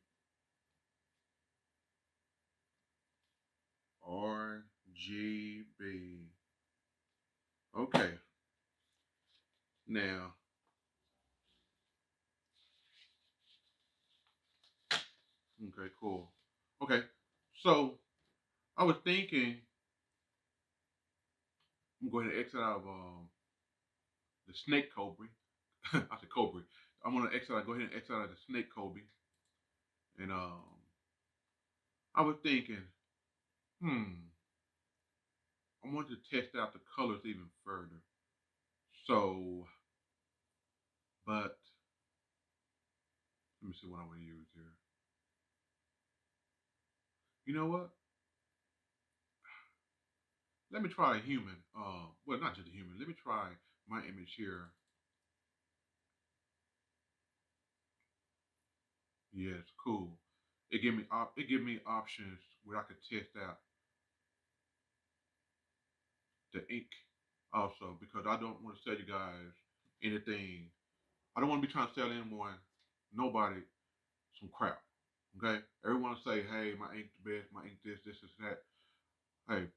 RGB. Okay. Now, Okay, cool. Okay, so I was thinking I'm going to exit out of um, the snake Kobe. I said Kobe. I'm gonna exit out, go ahead and exit out the snake Kobe. And um I was thinking, hmm, I wanted to test out the colors even further. So, but let me see what I want to use here. You know what? Let me try a human. Uh, well, not just a human. Let me try my image here. Yes, cool. It give me op- it give me options where I could test out the ink also because I don't want to sell you guys anything. I don't want to be trying to sell anyone, nobody, some crap. Okay, everyone say, "Hey, my ink the best, my ink this, this, this, that." Hey,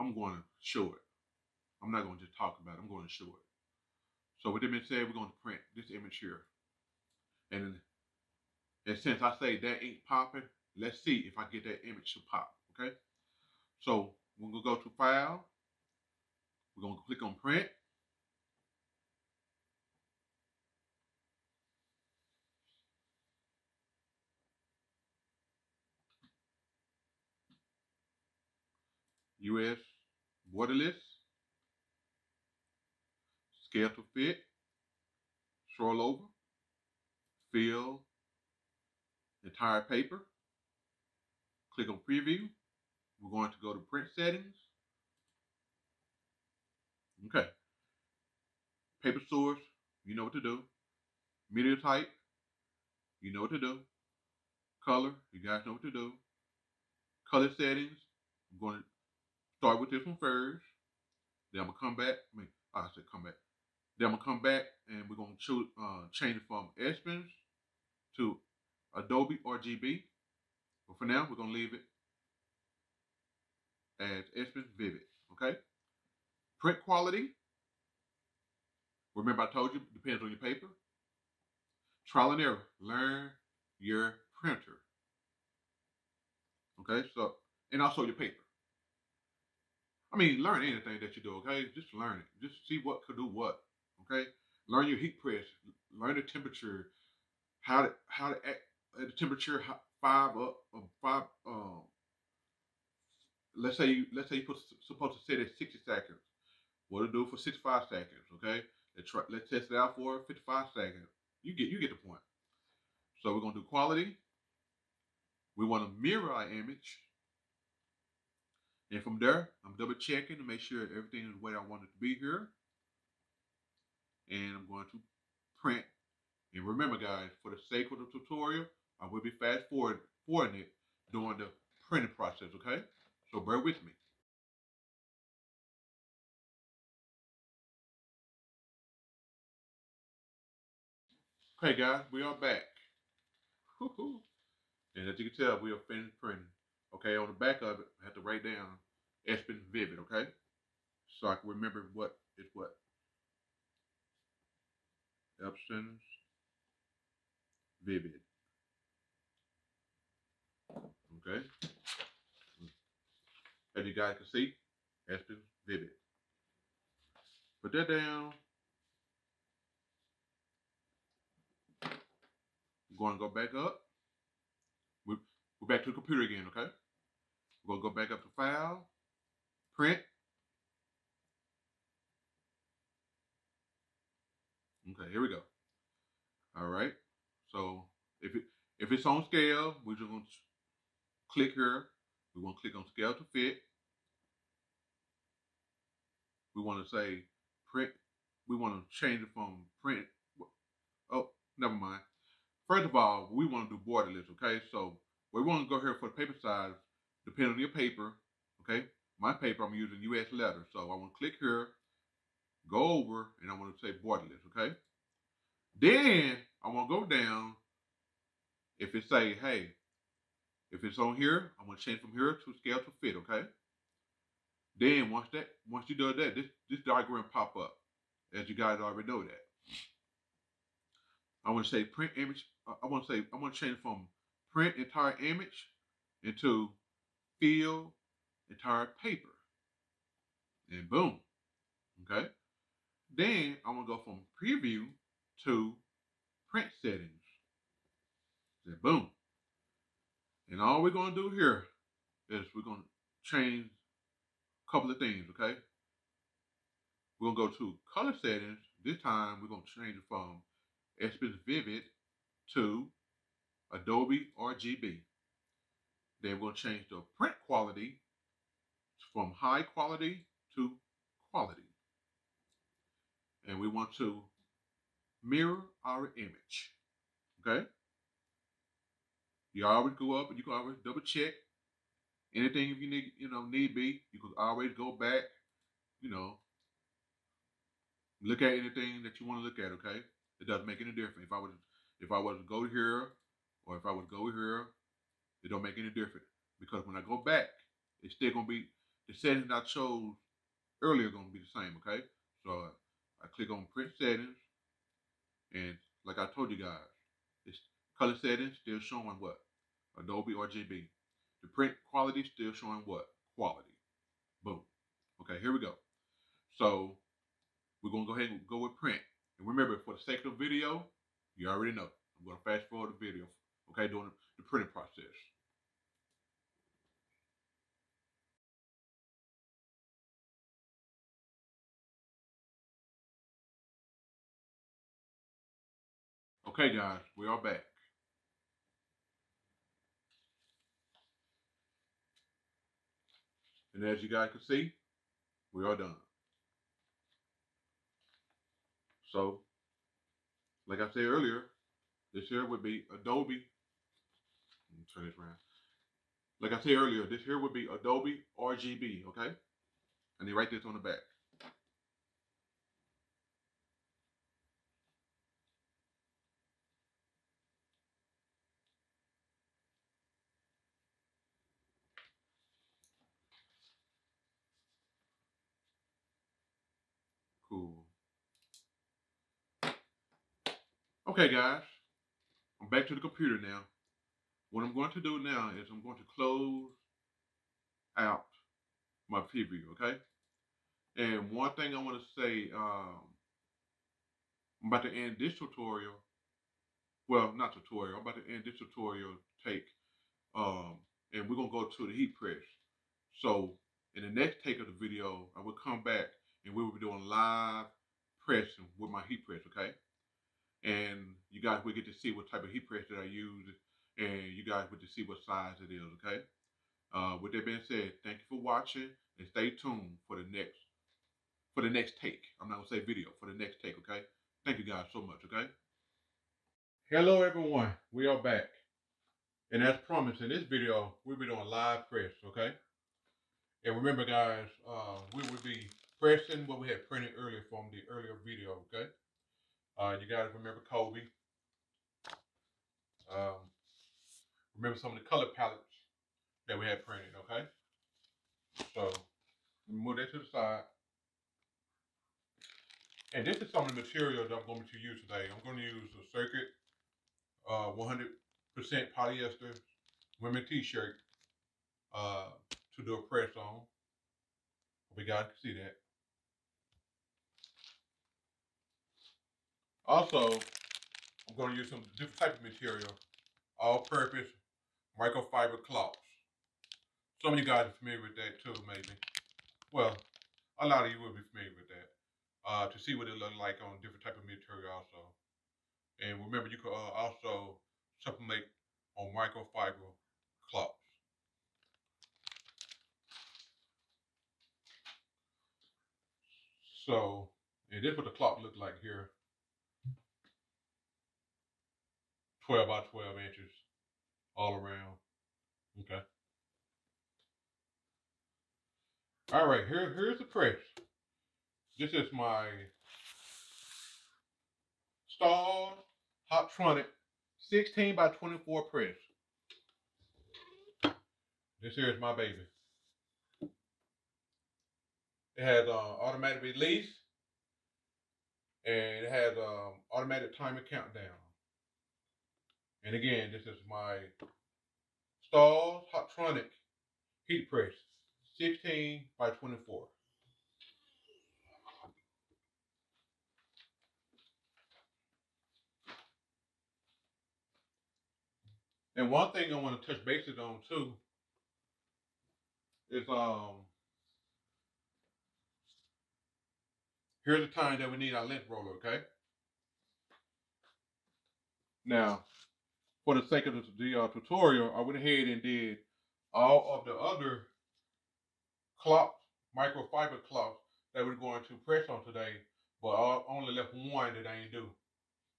I'm going to show it. I'm not going to just talk about it. I'm going to show it. So with that being said, we're going to print this image here, and and since I say that ain't popping, let's see if I get that image to pop. Okay, so we're gonna go to File. We're gonna click on Print. US borderless, scale to fit, scroll over, fill entire paper. Click on preview. We're going to go to print settings. Okay. Paper source, you know what to do. Media type, you know what to do. Color, you guys know what to do. Color settings, I'm going to start with this one first. Then I'm gonna come back. I mean, I said come back. Then I'm gonna come back and we're gonna choose, uh, change it from Epson to Adobe RGB. But for now, we're gonna leave it as Epson Vivid. Okay. Print quality. Remember, I told you depends on your paper. Trial and error. Learn your printer. Okay, so and also your paper. I mean, learn anything that you do, okay? Just learn it. Just see what could do what, okay? Learn your heat press. Learn the temperature. How to how to act at the temperature five up um, five um. Let's say you let's say you put supposed to set at sixty seconds. What to do for sixty five seconds, okay? Let's try, let's test it out for fifty five seconds. You get you get the point. So we're gonna do quality. We want to mirror our image and from there, I'm double checking to make sure everything is the way I want it to be here. And I'm going to print. And remember guys, for the sake of the tutorial, I will be fast forward forwarding it during the printing process, okay? So bear with me. Okay guys, we are back. And as you can tell, we are finished printing. Okay, on the back of it, I have to write down Epson Vivid, okay? So I can remember what is what. Epson's Vivid. Okay? As you guys can see, Epson Vivid. Put that down. We're going to go back up. We're, we're back to the computer again, okay? We're going to go back up to File, Print. Okay, here we go. All right. So if it if it's on scale, we're just going to click here. We want to click on scale to fit. We want to say print. We want to change it from print. Oh, never mind. First of all, we want to do borderless, okay? So we want to go here for the paper size, depending on your paper, okay? My paper, I'm using US letter. So I want to click here, go over, and I want to say borderless, okay? Then I want to go down. If it say, hey, if it's on here, I'm gonna change from here to scale to fit, okay? Then once that once you do that, this this diagram pop up, as you guys already know that. I want to say print image. I want to say I want to change from print entire image into fill entire paper, and boom, okay. Then I'm gonna go from preview to print settings. Then boom. And all we're going to do here is we're going to change a couple of things, okay? We're going to go to color settings. This time we're going to change it from Epson Vivid to Adobe RGB. Then we're going to change the print quality from high quality to quality. And we want to mirror our image, okay? You always go up and you can always double check anything if you need, you know, need be. You can always go back, you know, look at anything that you want to look at. Okay, it doesn't make any difference if I was if I was to go here or if I to go here, it don't make any difference because when I go back, it's still gonna be the settings I chose earlier gonna be the same. Okay, so I click on print settings, and like I told you guys, it's Color settings still showing what? Adobe RGB. The print quality still showing what? Quality. Boom. Okay, here we go. So we're gonna go ahead and go with print. And remember, for the sake of the video, you already know. I'm gonna fast forward the video, okay, during the printing process. Okay, guys, we are back. And as you guys can see, we are done. So, like I said earlier, this here would be Adobe. Turn this around. Like I said earlier, this here would be Adobe RGB, okay? And they write this on the back. Cool. Okay, guys. I'm back to the computer now. What I'm going to do now is I'm going to close out my preview, okay? And one thing I want to say, um, I'm about to end this tutorial. Well, not tutorial. I'm about to end this tutorial take, um, and we're gonna go to the heat press. So in the next take of the video, I will come back and we will be doing live pressing with my heat press, okay? And you guys will get to see what type of heat press that I use, and you guys will get to see what size it is, okay? Uh, with that being said, thank you for watching, and stay tuned for the next for the next take. I'm not gonna say video for the next take, okay? Thank you guys so much, okay? Hello everyone, we are back. And as promised in this video, we'll be doing live press, okay? And remember guys, uh, we will be pressing what we had printed earlier from the earlier video, okay? Uh, you guys remember Kobe. Um, remember some of the color palettes that we had printed, okay? So, move that to the side. And this is some of the material that I'm going to use today. I'm going to use a Cricut uh, 100% polyester women t-shirt uh, to do a press on. You guys can see that. Also, I'm going to use some different type of material, all-purpose microfiber cloths. Some of you guys are familiar with that too, maybe. Well, a lot of you will be familiar with that. Uh, to see what it looks like on different type of material also. And remember, you can uh, also sublimate on microfiber cloths. So, and this is what the cloth looks like here. 12 by 12 inches all around. Okay. All right, here, here's the press. This is my Stahl Hotronix 16 by 24 press. This here is my baby. It has uh, automatic release and it has um, automatic timer countdown. And again, this is my Stahl Hotronix heat press, 16 by 24. And one thing I want to touch bases on too is um here's the time that we need our lint roller, okay? Now, for the sake of uh, tutorial, I went ahead and did all of the other cloth, microfiber cloth that we're going to press on today, but I only left one that I ain't do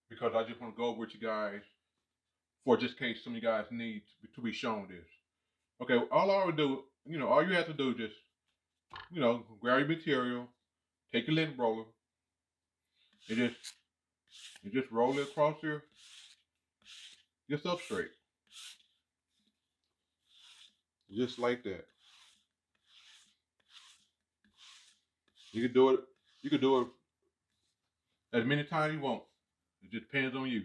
because I just want to go over with you guys for just case some of you guys need to be, to be shown this. Okay, all I would do, you know, all you have to do just, you know, grab your material, take your lint roller, and just, and just roll it across your, your substrate. Just like that. You can do it, you can do it as many times you want. It just depends on you.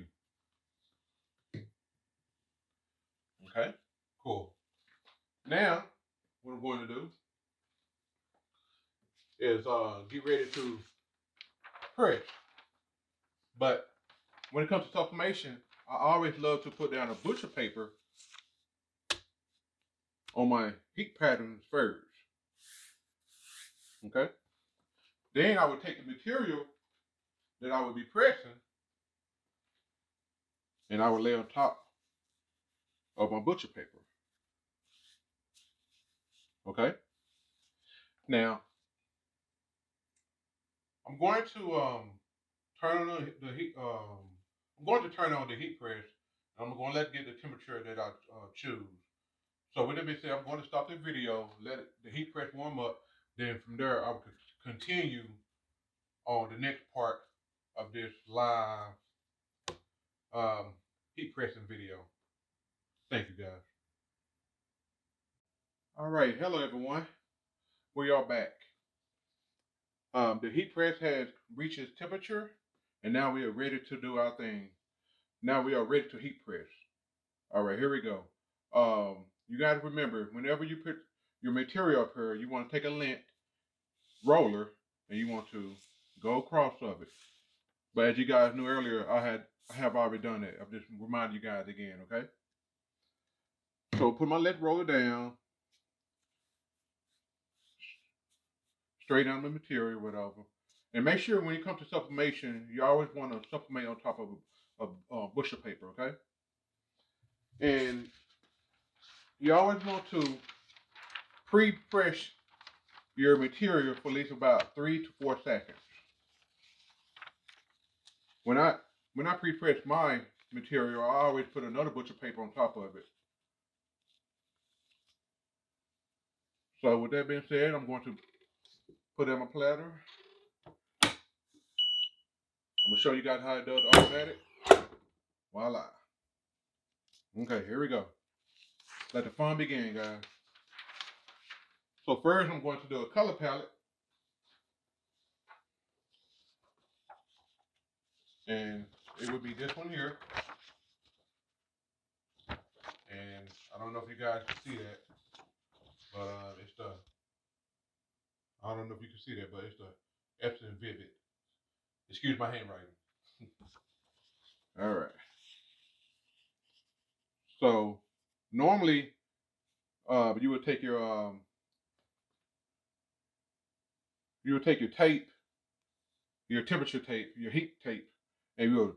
Okay, cool. Now, what I'm going to do is uh, get ready to press. But when it comes to sublimation, I always love to put down a butcher paper on my heat patterns first. Okay? Then I would take the material that I would be pressing and I would lay on top of my butcher paper. Okay? Now, I'm going to um, turn on the, heat. Um, I'm going to turn on the heat press. And I'm going to let it get the temperature that I uh, choose. So with that being said, I'm going to stop the video, let it, the heat press warm up. Then from there, I will continue on the next part of this live um, heat pressing video. Thank you, guys. All right, hello everyone. We are back. Um, the heat press has reached its temperature, and now we are ready to do our thing. Now we are ready to heat press. All right, here we go. Um, you got to remember, whenever you put your material up here, you want to take a lint roller and you want to go across of it. But as you guys knew earlier, I had I have already done that. I'm just reminding you guys again, okay? So put my lint roller down. Straight on the material, whatever. And make sure when you come to sublimation, you always want to sublimate on top of a, a, uh, a bushel paper, okay? And you always want to pre-press your material for at least about three to four seconds. When I when I pre-press my material, I always put another butcher paper on top of it. So with that being said, I'm going to put it on my platter. I'm gonna show you guys how it does automatic. Voila. Okay, here we go. Let the fun begin, guys. So first I'm going to do a color palette. And it would be this one here. And I don't know if you guys can see that. But uh, it's the, I don't know if you can see that, but it's the Epson Vivid. Excuse my handwriting. All right. So normally, uh, you would take your um, you would take your tape, your temperature tape, your heat tape, and you would,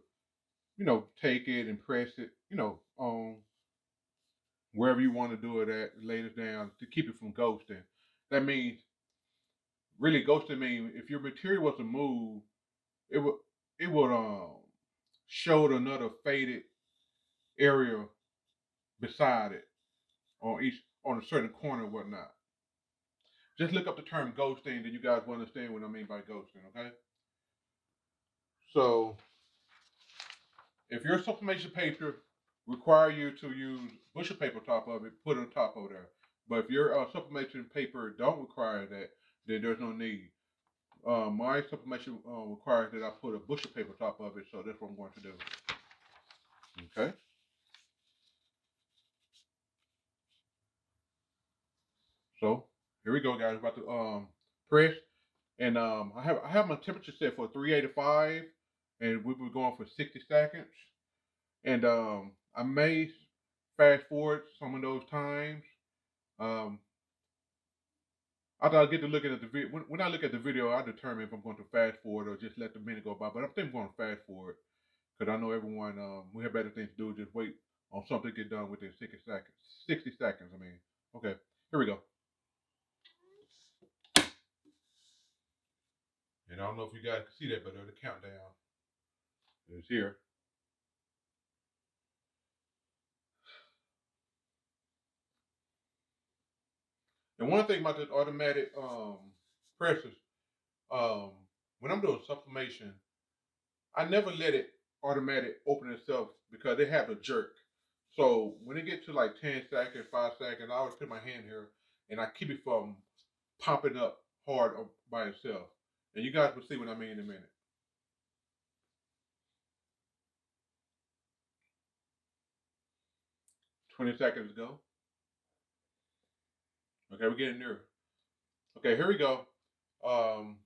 you know, take it and press it, you know, on wherever you want to do it at, lay it down to keep it from ghosting. That means really ghosting means if your material was to move, it would it would um show another faded area beside it on each on a certain corner or whatnot. Just look up the term ghosting, then you guys will understand what I mean by ghosting, okay? So if your sublimation paper require you to use butcher paper top of it, put it on top of there. But if your uh, sublimation paper don't require that, then there's no need. Uh, my sublimation uh, requires that I put a butcher paper top of it, so that's what I'm going to do. Okay. So here we go, guys. About to um press, and um I have I have my temperature set for 385, and we were going for 60 seconds, and um I may fast forward some of those times. Um, I thought I'd get to looking at the video. When, when, I look at the video, I determine if I'm going to fast forward or just let the minute go by. But I think I'm going to fast forward because I know everyone, um, we have better things to do. Just wait on something to get done within 60 seconds. 60 seconds, I mean. Okay, here we go. And I don't know if you guys can see that, but the countdown is here. And one thing about the automatic um, pressers, um, when I'm doing sublimation, I never let it automatic open itself because they have a jerk. So when it gets to like 10 seconds, 5 seconds, I always put my hand here and I keep it from popping up hard by itself. And you guys will see what I mean in a minute. Twenty seconds ago. Okay, we're getting near. Okay, here we go. Um,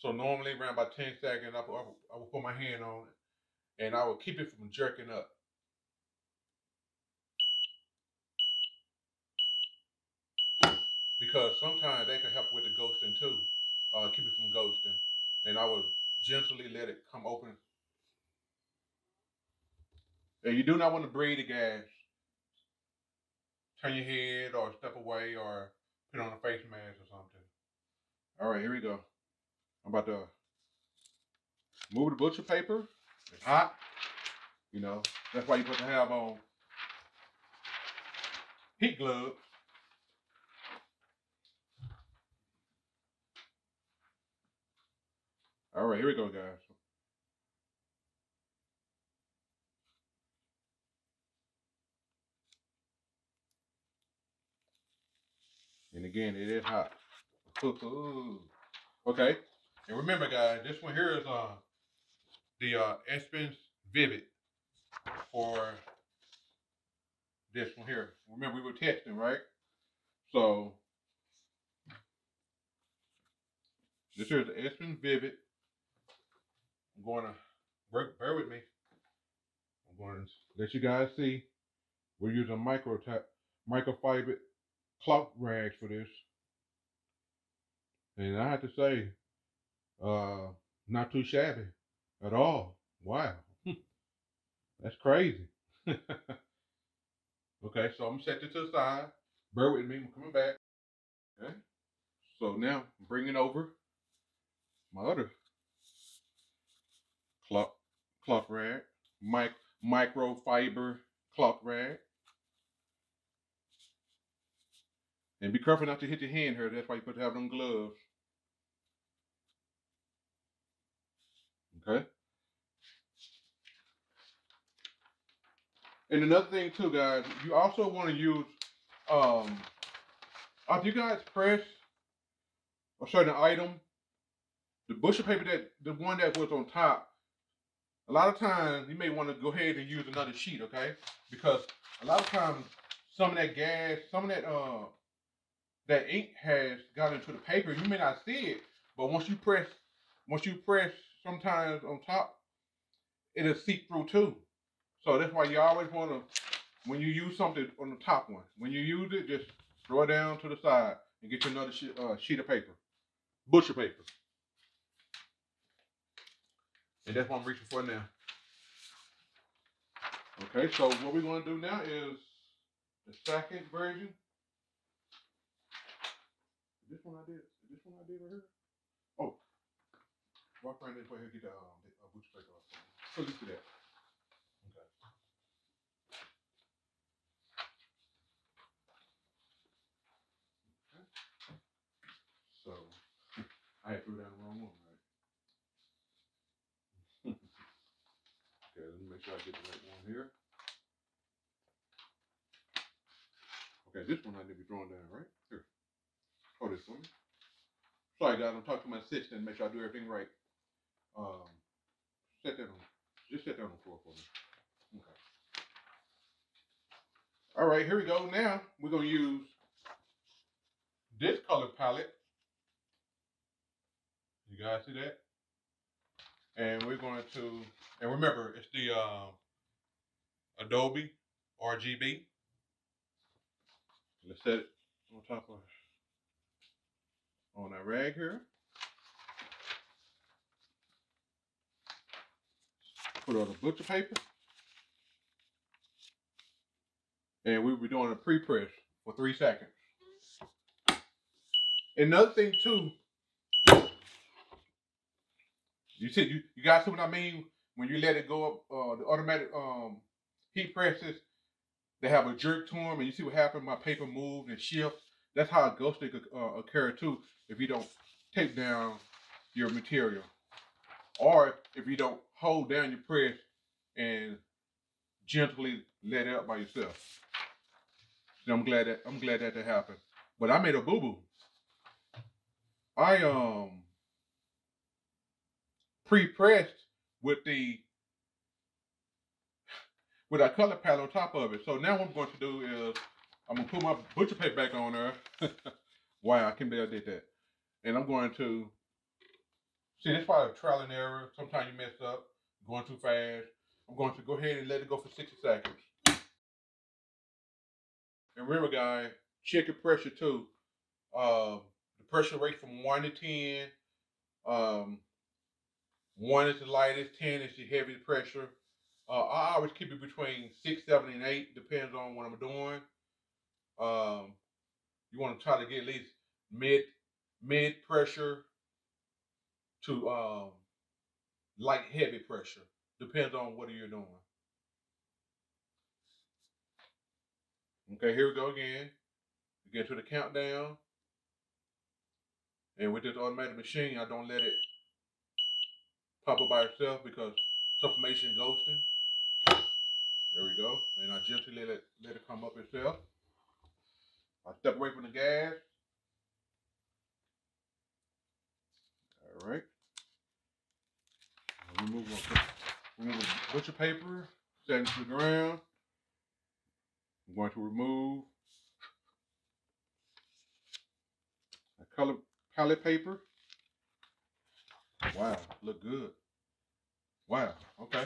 so normally around about 10 seconds, I, will, I will put my hand on it and I will keep it from jerking up. Because sometimes they can help with the ghosting too, uh, keep it from ghosting. And I will gently let it come open. And you do not want to breathe the gas turn your head or step away or put on a face mask or something. All right, here we go. I'm about to move the butcher paper. It's hot. You know, that's why you put the have on heat gloves. All right, here we go, guys. And again, it is hot. okay. And remember, guys, this one here is uh the uh Epson Vivid for this one here. Remember, we were testing, right? So this here is the Epson Vivid. I'm going to bear, bear with me. I'm going to let you guys see. We're using micro microfiber cloth rags for this. And I have to say, uh, not too shabby at all. Wow. That's crazy. okay, so I'm gonna set this to the side. Bear with me, I'm coming back. Okay. So now I'm bringing over my other cloth cloth rag, mic microfiber cloth rag. And be careful not to hit your hand here. That's why you put have them gloves. Okay. And another thing too, guys, you also want to use um if you guys press a certain item, the butcher paper that the one that was on top, a lot of times you may want to go ahead and use another sheet, okay? Because a lot of times some of that gas, some of that uh that ink has got into the paper. You may not see it, but once you press, once you press sometimes on top, it'll seep through too. So that's why you always want to, when you use something on the top one, when you use it, just throw it down to the side and get you another sheet, uh, sheet of paper, butcher paper. And that's what I'm reaching for now. Okay, so what we're going to do now is the second version. This one I did. This one I did right here. Oh, walk around this way and get the, um, the uh, butcher paper off. So let's do that. Okay. So I threw down the wrong one, right? okay, let me make sure I get the right one here. Okay, this one I need to be throwing down, right? Hold this for me. Sorry guys, I'm talking to my assistant, make sure I do everything right. Um set that on just set that on the floor for me. Okay. All right, here we go. Now we're gonna use this color palette. You guys see that? And we're going to, and remember, it's the uh, Adobe RGB. Let's set it on top of on our rag here. Put on the butcher paper. And we were doing a pre-press for three seconds. Another thing too, you see, you, you guys see what I mean? When you let it go up, uh, the automatic um, heat presses, they have a jerk to them, and you see what happened? My paper moved and shift. That's how a ghosting could uh, occur too if you don't take down your material, or if you don't hold down your press and gently let it up by yourself. I'm glad that I'm glad that that happened. But I made a boo boo. I um pre-pressed with the with our color palette on top of it. So now what I'm going to do is I'm gonna put my butcher paper back on there. wow, I can't believe I did that. And I'm going to see this probably a trial and error. Sometimes you mess up, going too fast. I'm going to go ahead and let it go for 60 seconds. And remember, guys, check your pressure too. Uh, the pressure rate from one to ten. Um, one is the lightest, ten is the heaviest pressure. Uh, I always keep it between six, seven, and eight. Depends on what I'm doing. Um, you want to try to get at least mid mid pressure to um, light heavy pressure. Depends on what you're doing. Okay, here we go again. We get to the countdown. And with this automatic machine, I don't let it pop up by itself because sublimation ghosting. There we go. And I gently let it let it come up itself. I step away from the gas. All right. Remove, remove butcher paper, set it to the ground. I'm going to remove a color palette paper. Wow, look good. Wow, okay.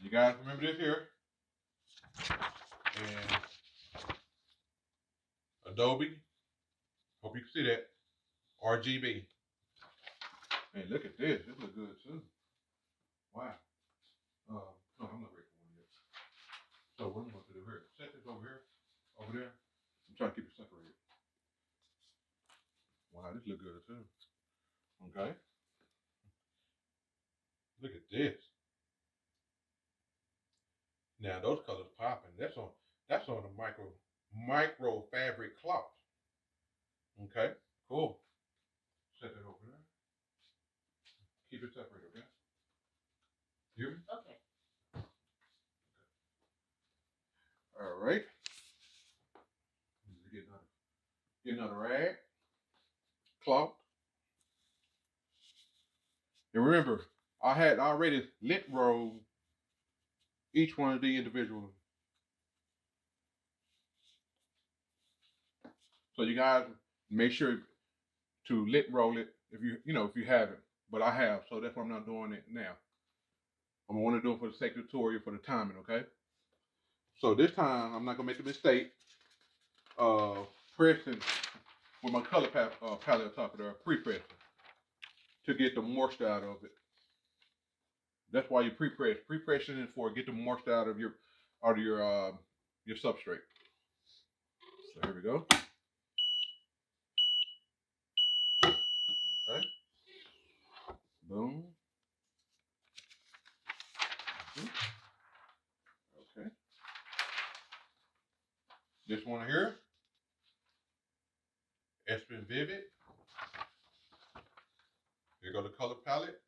You guys remember this here? And Adobe. Hope you can see that. RGB. Man, look at this. This looks good too. Wow. Uh, no, I'm not ready for one yet. So what I'm going to do here, set this over here, over there. I'm trying to keep it separated. Wow, this look good too. Okay. Look at this. Now those colors popping. That's on that's on the micro micro fabric cloth. Okay, cool. Set that over there. Keep it separate, okay? You hear me? Okay. All right. Get another, get another rag, cloth. And remember, I had already lint rolled each one of the individual. So you guys make sure to lint roll it if you you know if you haven't, but I have, so that's why I'm not doing it now. I'm gonna do it for the sake of tutorial for the timing, okay? So this time I'm not gonna make a mistake of pressing with my color pa uh, palette on top of there, pre-pressing to get the moisture out of it. That's why you pre-press. Pre-pressing is for get the moisture out of your out of your uh, your substrate. So here we go. Okay. Boom. Okay. This one here. Epson Vivid. Here go the color palette.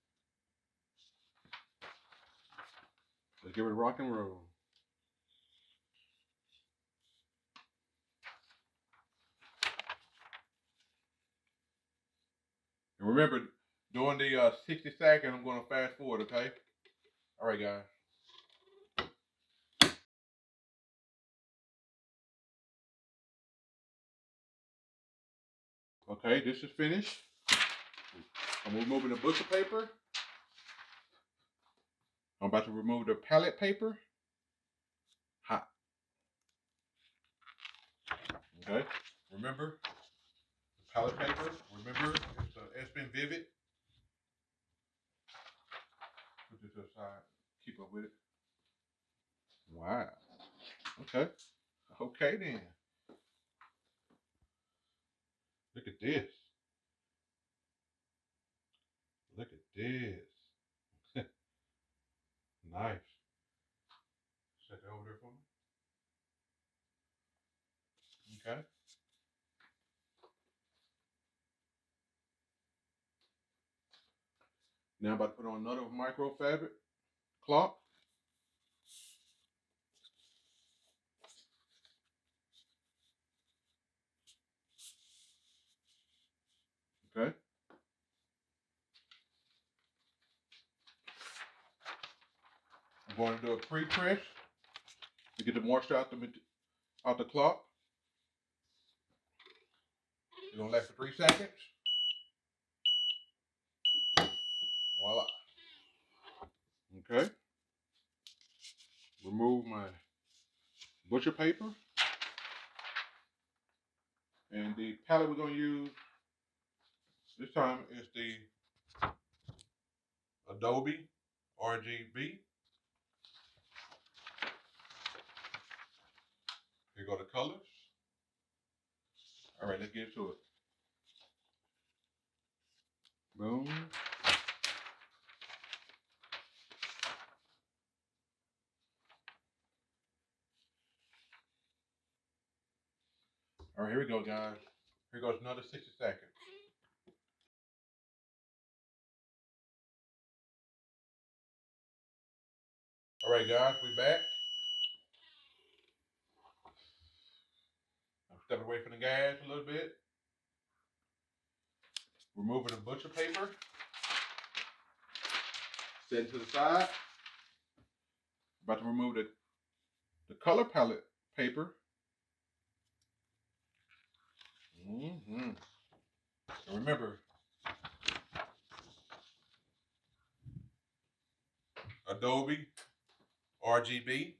Let's give it a rock and roll. And remember, during the uh, 60 second, I'm going to fast forward, okay? All right, guys. Okay, this is finished. I'm removing the butcher paper. I'm about to remove the palette paper. Hot. Okay, remember the palette paper. Remember it's uh, been Vivid. Aside. Keep up with it. Wow. Okay. Okay then. Look at this. Look at this. nice. Set that over there for me. Okay. Now I'm about to put on another microfabric cloth. Okay. I'm going to do a pre-press to get the moisture out the out the cloth. It's gonna last for three seconds. Voila. Okay. Remove my butcher paper. And the palette we're gonna use this time is the Adobe RGB. Here go the colors. All right, let's get to it. Boom. All right, here we go, guys. Here goes another 60 seconds. All right, guys, we back. I'm stepping away from the gas a little bit. Removing the butcher paper. Setting to the side. About to remove the, the color palette paper. Mm-hmm. And remember, Adobe RGB. Here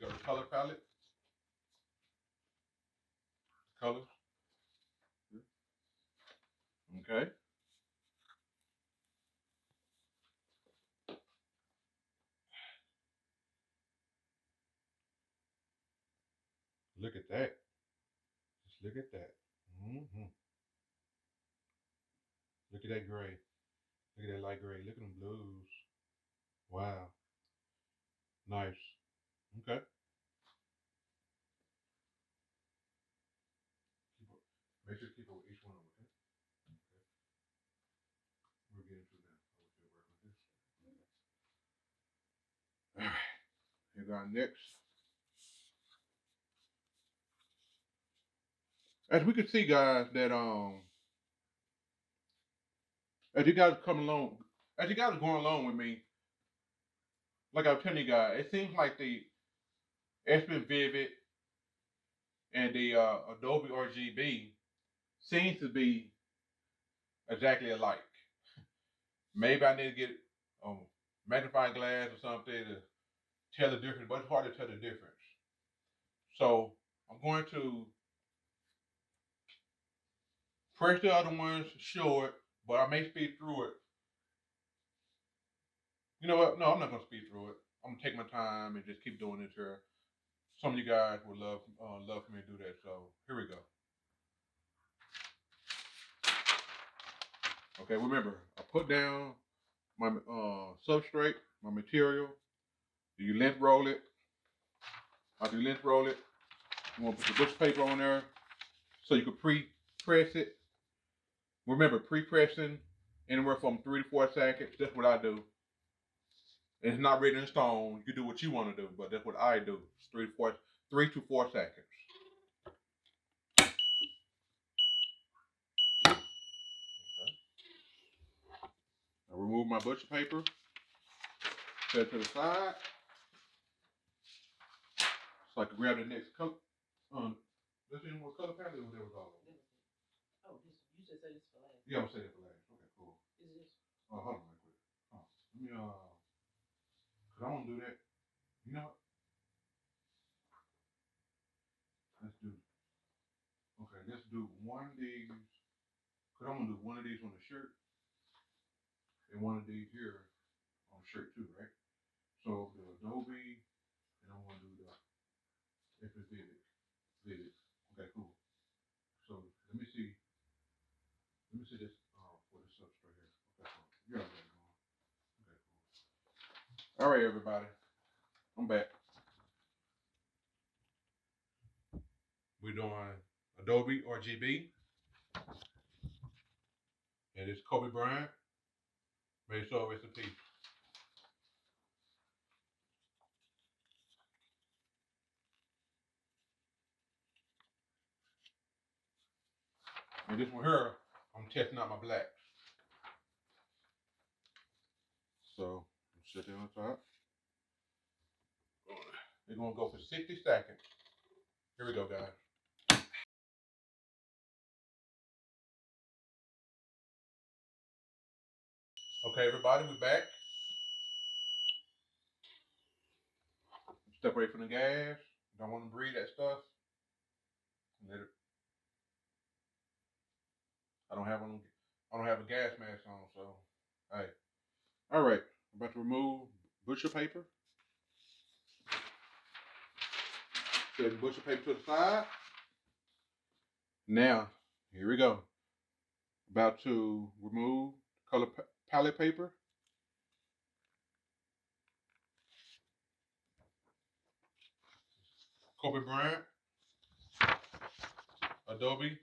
go the color palette. Color. Okay. Look at that. Look at that. Mm-hmm. Look at that gray. Look at that light gray. Look at them blues. Wow. Nice. Okay. Make sure to keep up with each one of them, okay? Okay. We're getting through now. I want you to work on this. All right. Here we go next. As we can see, guys, that um, as you guys come along, as you guys are going along with me, like I'm telling you guys, it seems like the Epson Vivid and the uh, Adobe RGB seems to be exactly alike. Maybe I need to get, um, magnifying glass or something to tell the difference, but it's hard to tell the difference. So I'm going to press the other ones short, but I may speed through it. You know what? No, I'm not gonna speed through it. I'm gonna take my time and just keep doing this here. Some of you guys would love uh, love for me to do that. So here we go. Okay, remember, I put down my uh, substrate, my material. Do you length roll it? After do length roll it, you want to put the butcher paper on there so you can pre-press it. Remember, pre-pressing anywhere from three to four seconds. That's what I do. It's not written in stone. You do what you want to do, but that's what I do. It's three to four, three to four seconds. I remove my butcher paper, set it to the side, so I can grab the next color. Um, let's see what color palette whatever all. Just this for last. Yeah, I'm say that for last. Okay, cool. Is this? Oh, hold on real quick. Oh, let me uh, cause I want to do that. You know what? Let's do. Okay, let's do one of these. Cause I'm gonna do one of these on the shirt, and one of these here on the shirt too, right? So the Adobe, and I'm gonna do the if it's vivid, vivid. Okay, cool. So let me see. Let me see this uh, for this substrate here. Okay, cool. You're already going. Okay, cool. All right, everybody. I'm back. We're doing Adobe RGB. And it's Kobe Bryant. May his soul rest peace. And this one here, I'm testing out my blacks. So, it on top. We're gonna go for 60 seconds. Here we go, guys. Okay, everybody, we're back. Step away from the gas. Don't want to breathe that stuff. Let it. I don't have one. I don't have a gas mask on, so hey. All right, I'm about to remove butcher paper. Set the butcher paper to the side. Now, here we go. About to remove color palette paper. Kobe Bryant, Adobe,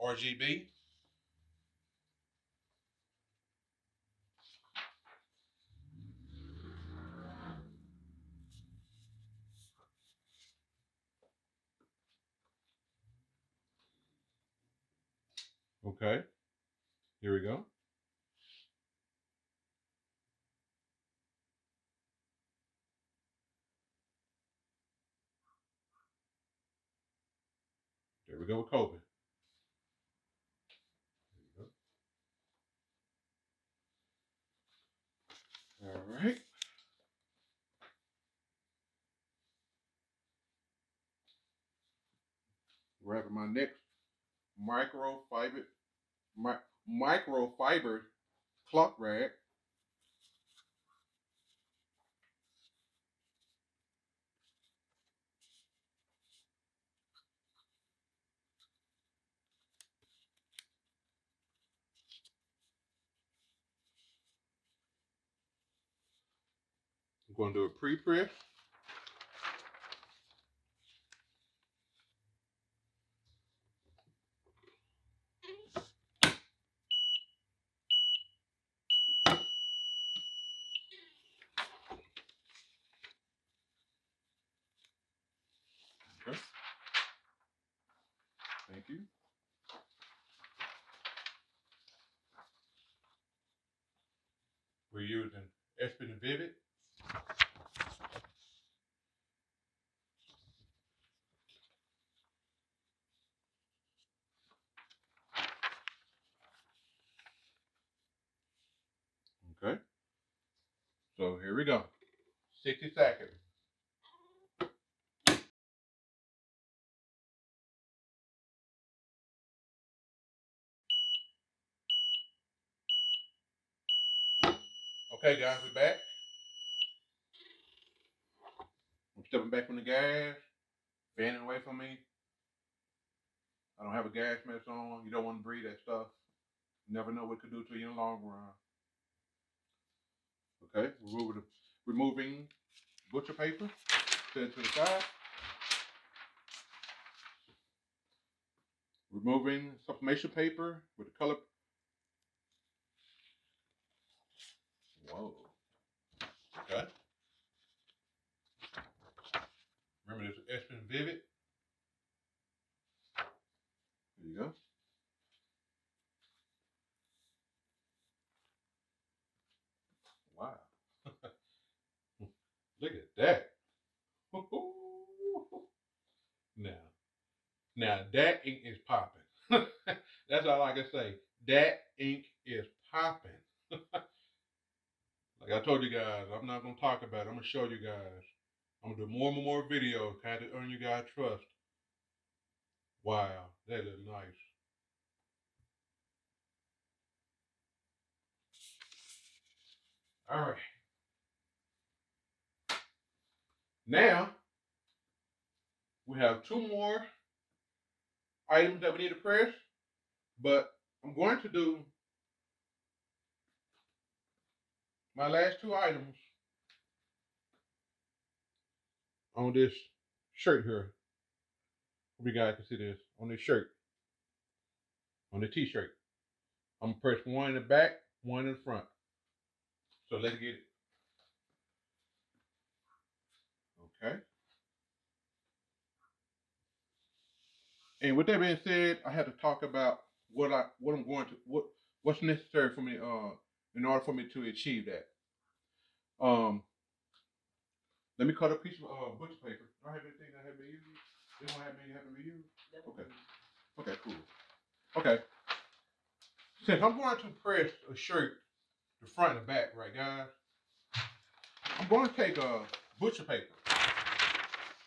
RGB. Okay, here we go. There we go with you go. All right. Wrapping my next microfiber, mi- microfiber cloth rag. I'm going to do a pre-press. Okay. Thank you. We're using Epson Vivid. Okay. So here we go. 60 seconds. Okay, guys, we're back. I'm stepping back from the gas, fanning away from me. I don't have a gas mask on. You don't want to breathe that stuff. You never know what it could do to you in the long run. Okay, we're moving, removing butcher paper. Set it to the side. Removing sublimation paper with the color. Whoa. Okay. Remember this Epson Vivid? There you go. Wow. Look at that. now, now that ink is popping. That's all I can say. That ink is popping. Like I told you guys, I'm not gonna talk about it. I'm gonna show you guys. I'm gonna do more and more videos, kind of earn you guys trust. Wow, that looks nice. All right. Now, we have two more items that we need to press, but I'm going to do my last two items on this shirt here. Hope you guys can see this on this shirt, on the t-shirt. I'm gonna press one in the back, one in the front. So let's get it. Okay. And with that being said, I had to talk about what I what I'm going to what what's necessary for me uh in order for me to achieve that. Um let me cut a piece of uh, butcher paper. Do I have anything that have been used? They don't have any having been used? Okay. Okay, cool. Okay. Since I'm going to press a shirt the front and the back, right, guys? I'm going to take a butcher paper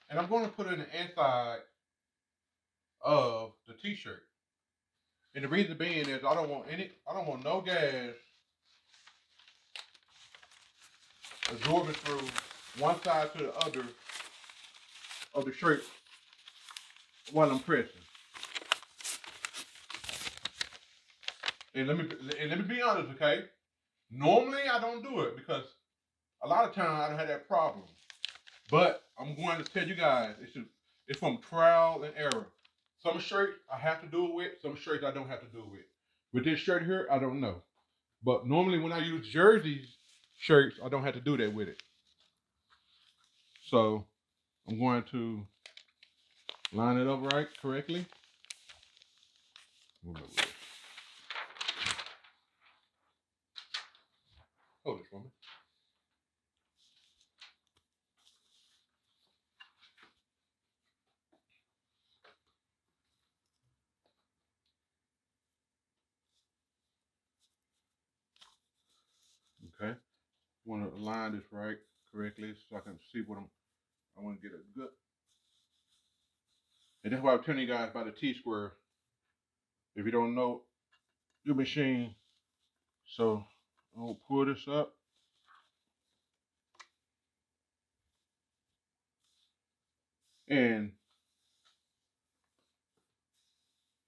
and I'm going to put it in the inside of the t-shirt. And the reason being is I don't want any, I don't want no gas absorbing through one side to the other of the shirt while I'm pressing. And let me and let me be honest, okay? Normally I don't do it because a lot of times I don't have that problem. But I'm going to tell you guys, it's just, it's from trial and error. Some shirts I have to do it with, some shirts I don't have to do it with. With this shirt here, I don't know. But normally when I use jerseys shirts, I don't have to do that with it. So I'm going to line it up right correctly. Hold it for me. Okay. This right correctly so I can see what I'm. I want to get a good. And that's why I'm telling you guys about the T square. If you don't know your machine, so I'll pull this up. And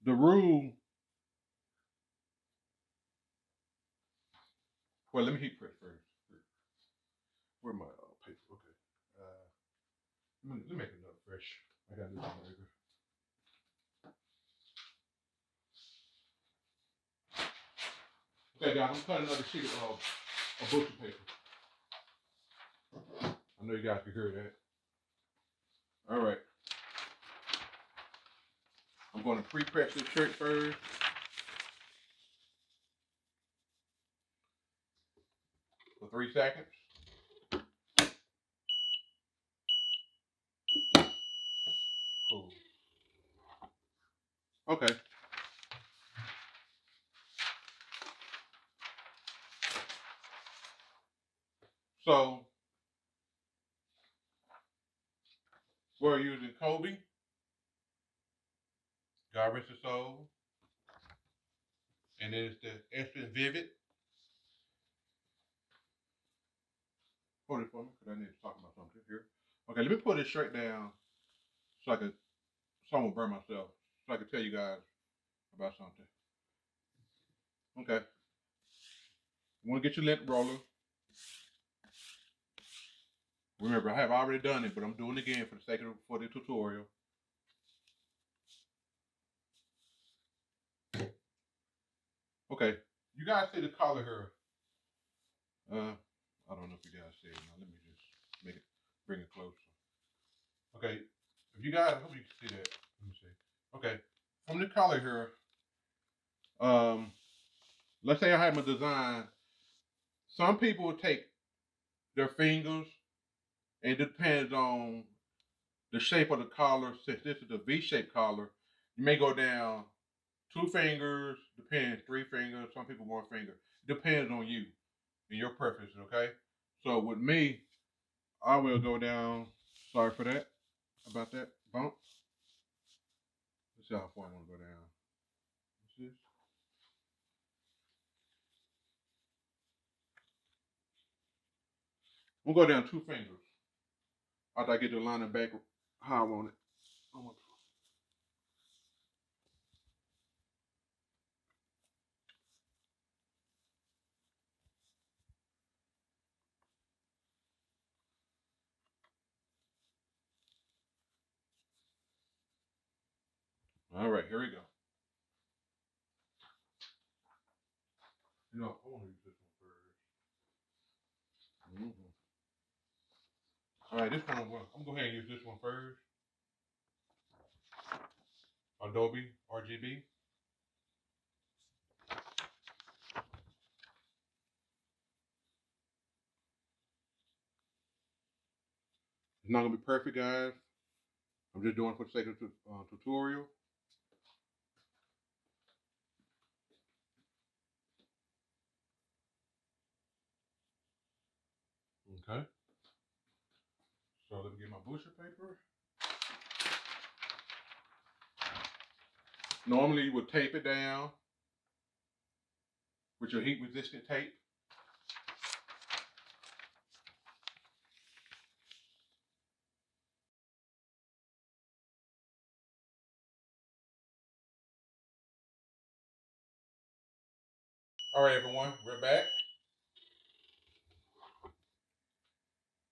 the rule Well, let me heat press Where my uh, paper? Okay. Uh, let me, let me make another fresh. I got this one. Okay, guys, I'm cutting another sheet of, uh, of butcher paper. I know you guys can hear that. All right. I'm going to pre-press this shirt first. For three seconds. Cool. Okay. So we're using Kobe. God rest his soul. And it's the extra vivid. Hold it for me, because I need to talk about something here. Okay, let me put this straight down so I can so I won't burn myself. So I can tell you guys about something. Okay. You want to get your lint roller. Remember, I have already done it, but I'm doing it again for the sake of for the tutorial. Okay, you guys see the color here. Uh, I don't know if you guys see it. Now let me just make it, bring it closer. Okay, if you guys, I hope you can see that. Okay, from the color here, um, let's say I have a design. Some people take their fingers, and it depends on the shape of the collar. Since this is a V-shaped collar, you may go down two fingers, depends, three fingers, some people one finger. Depends on you and your preferences, okay? So with me, I will go down, sorry for that, about that bump. Far I want to go down. What's this? We'll go down two fingers. After I get the line back how I want it. All right, here we go. You know, I want to use this one 1st All right, this one, I'm gonna, I'm gonna go ahead and use this one first. Adobe RGB. It's not gonna be perfect, guys. I'm just doing it for the sake of the uh, tutorial. Okay. So let me get my butcher paper. Normally you would tape it down with your heat resistant tape. All right, everyone, we're back.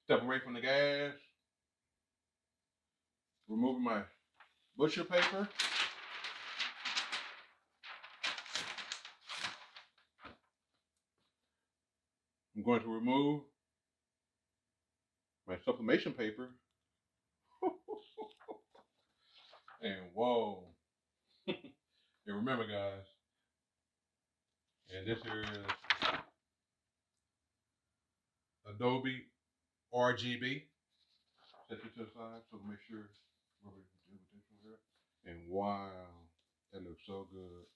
Step away from the gas. Removing my butcher paper. I'm going to remove my sublimation paper. and whoa. and remember guys, and this is Adobe RGB. Set it to the side so make sure what we do with this one here. And wow, that looks so good.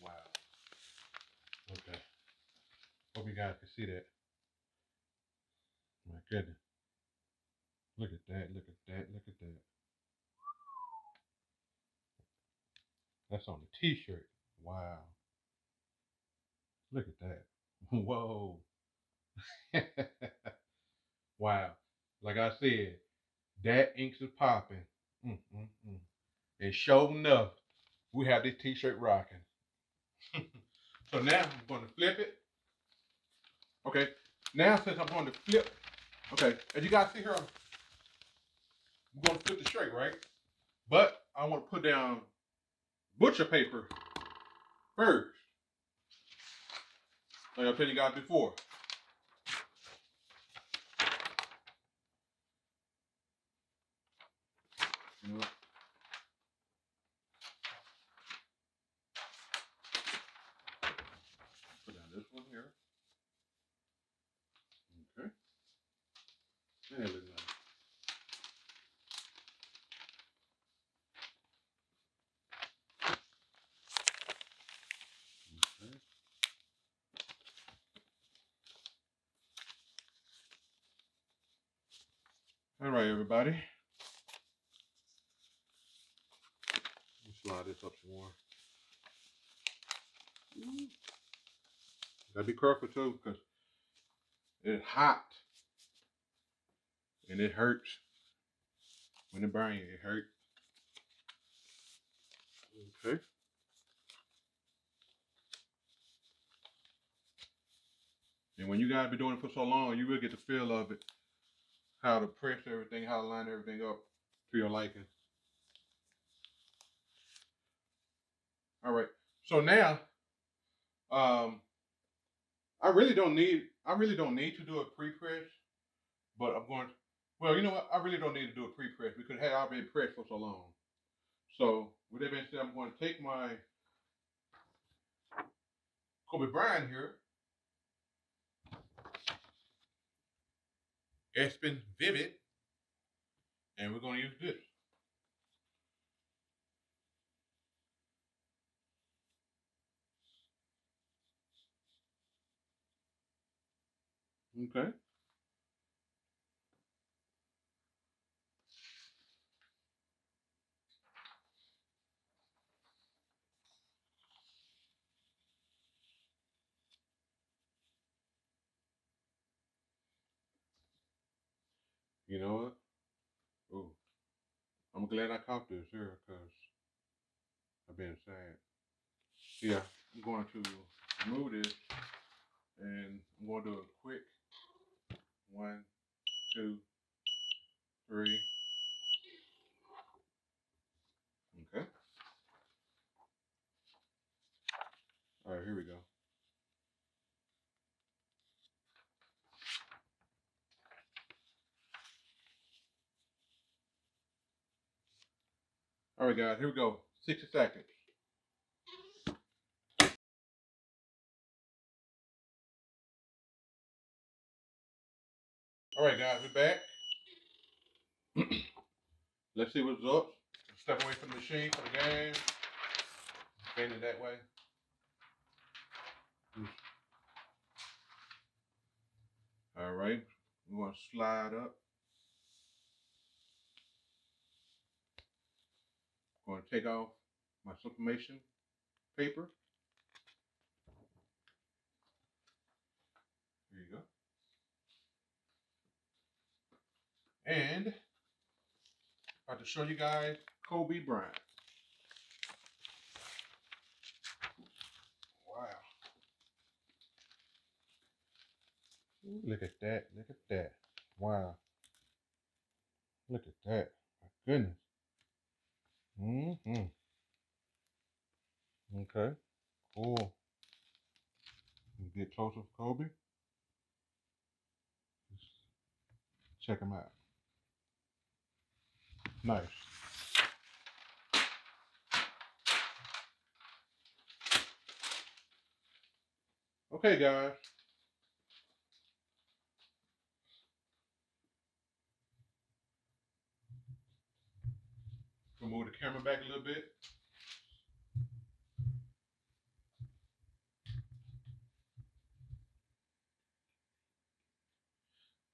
Wow. Okay. Hope you guys can see that. My goodness. Look at that, look at that, look at that. That's on the t-shirt. Wow. Look at that. Whoa. wow. Like I said, that inks is popping. Mm, mm, mm. And sure enough, we have this t-shirt rocking. so now I'm going to flip it. Okay. Now since I'm going to flip, okay, as you guys see here, I'm going to flip the shirt, right? But I want to put down butcher paper first. Like I told you guys before. Nope. Put down this one here. Okay. There we go. All right, everybody. Be careful too, because it's hot and it hurts. When it burns, it hurts. Okay. And when you guys be doing it for so long, you will get the feel of it, how to press everything, how to line everything up to your liking. All right. So now, um, I really don't need I really don't need to do a pre-press, but I'm going. To, well, you know what? I really don't need to do a pre-press because hey, I've been pressed for so long. So with that being said, I'm going to take my Kobe Bryant here, Epson Vivid, and we're going to use this. Okay. You know what? Oh, I'm glad I caught this here because I've been sad. Yeah, I'm going to remove this and I'm going to do a quick one, two, three. Okay. All right, here we go. All right, guys, here we go. 60 seconds. All right, guys, we're back. Let's see what's up. Step away from the machine for the game. Bend it that way. Hmm. All right, we want to slide up. going to take off my sublimation paper. Here you go. And about to show you guys Kobe Bryant. Wow. Look at that. Look at that. Wow. Look at that. My goodness. Mm-hmm. Okay. Cool. Get closer, Kobe. Just check him out. Nice. Okay, guys. We'll move the camera back a little bit.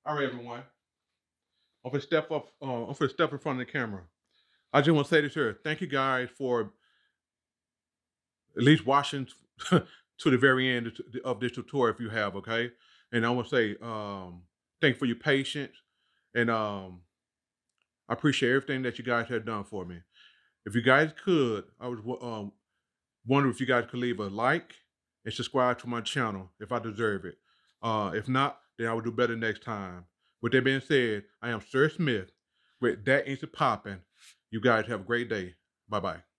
All right, everyone. I'm gonna step up. Uh, I'm step in front of the camera. I just want to say this here. Thank you guys for at least watching to the very end of this tutorial if you have, okay? And I want to say um, thank you for your patience and um, I appreciate everything that you guys have done for me. If you guys could, I was um, wonder if you guys could leave a like and subscribe to my channel if I deserve it. Uh, if not, then I will do better next time. With that being said, I am Sir Smith with Dat Inkz Poppin'. You guys have a great day. Bye bye.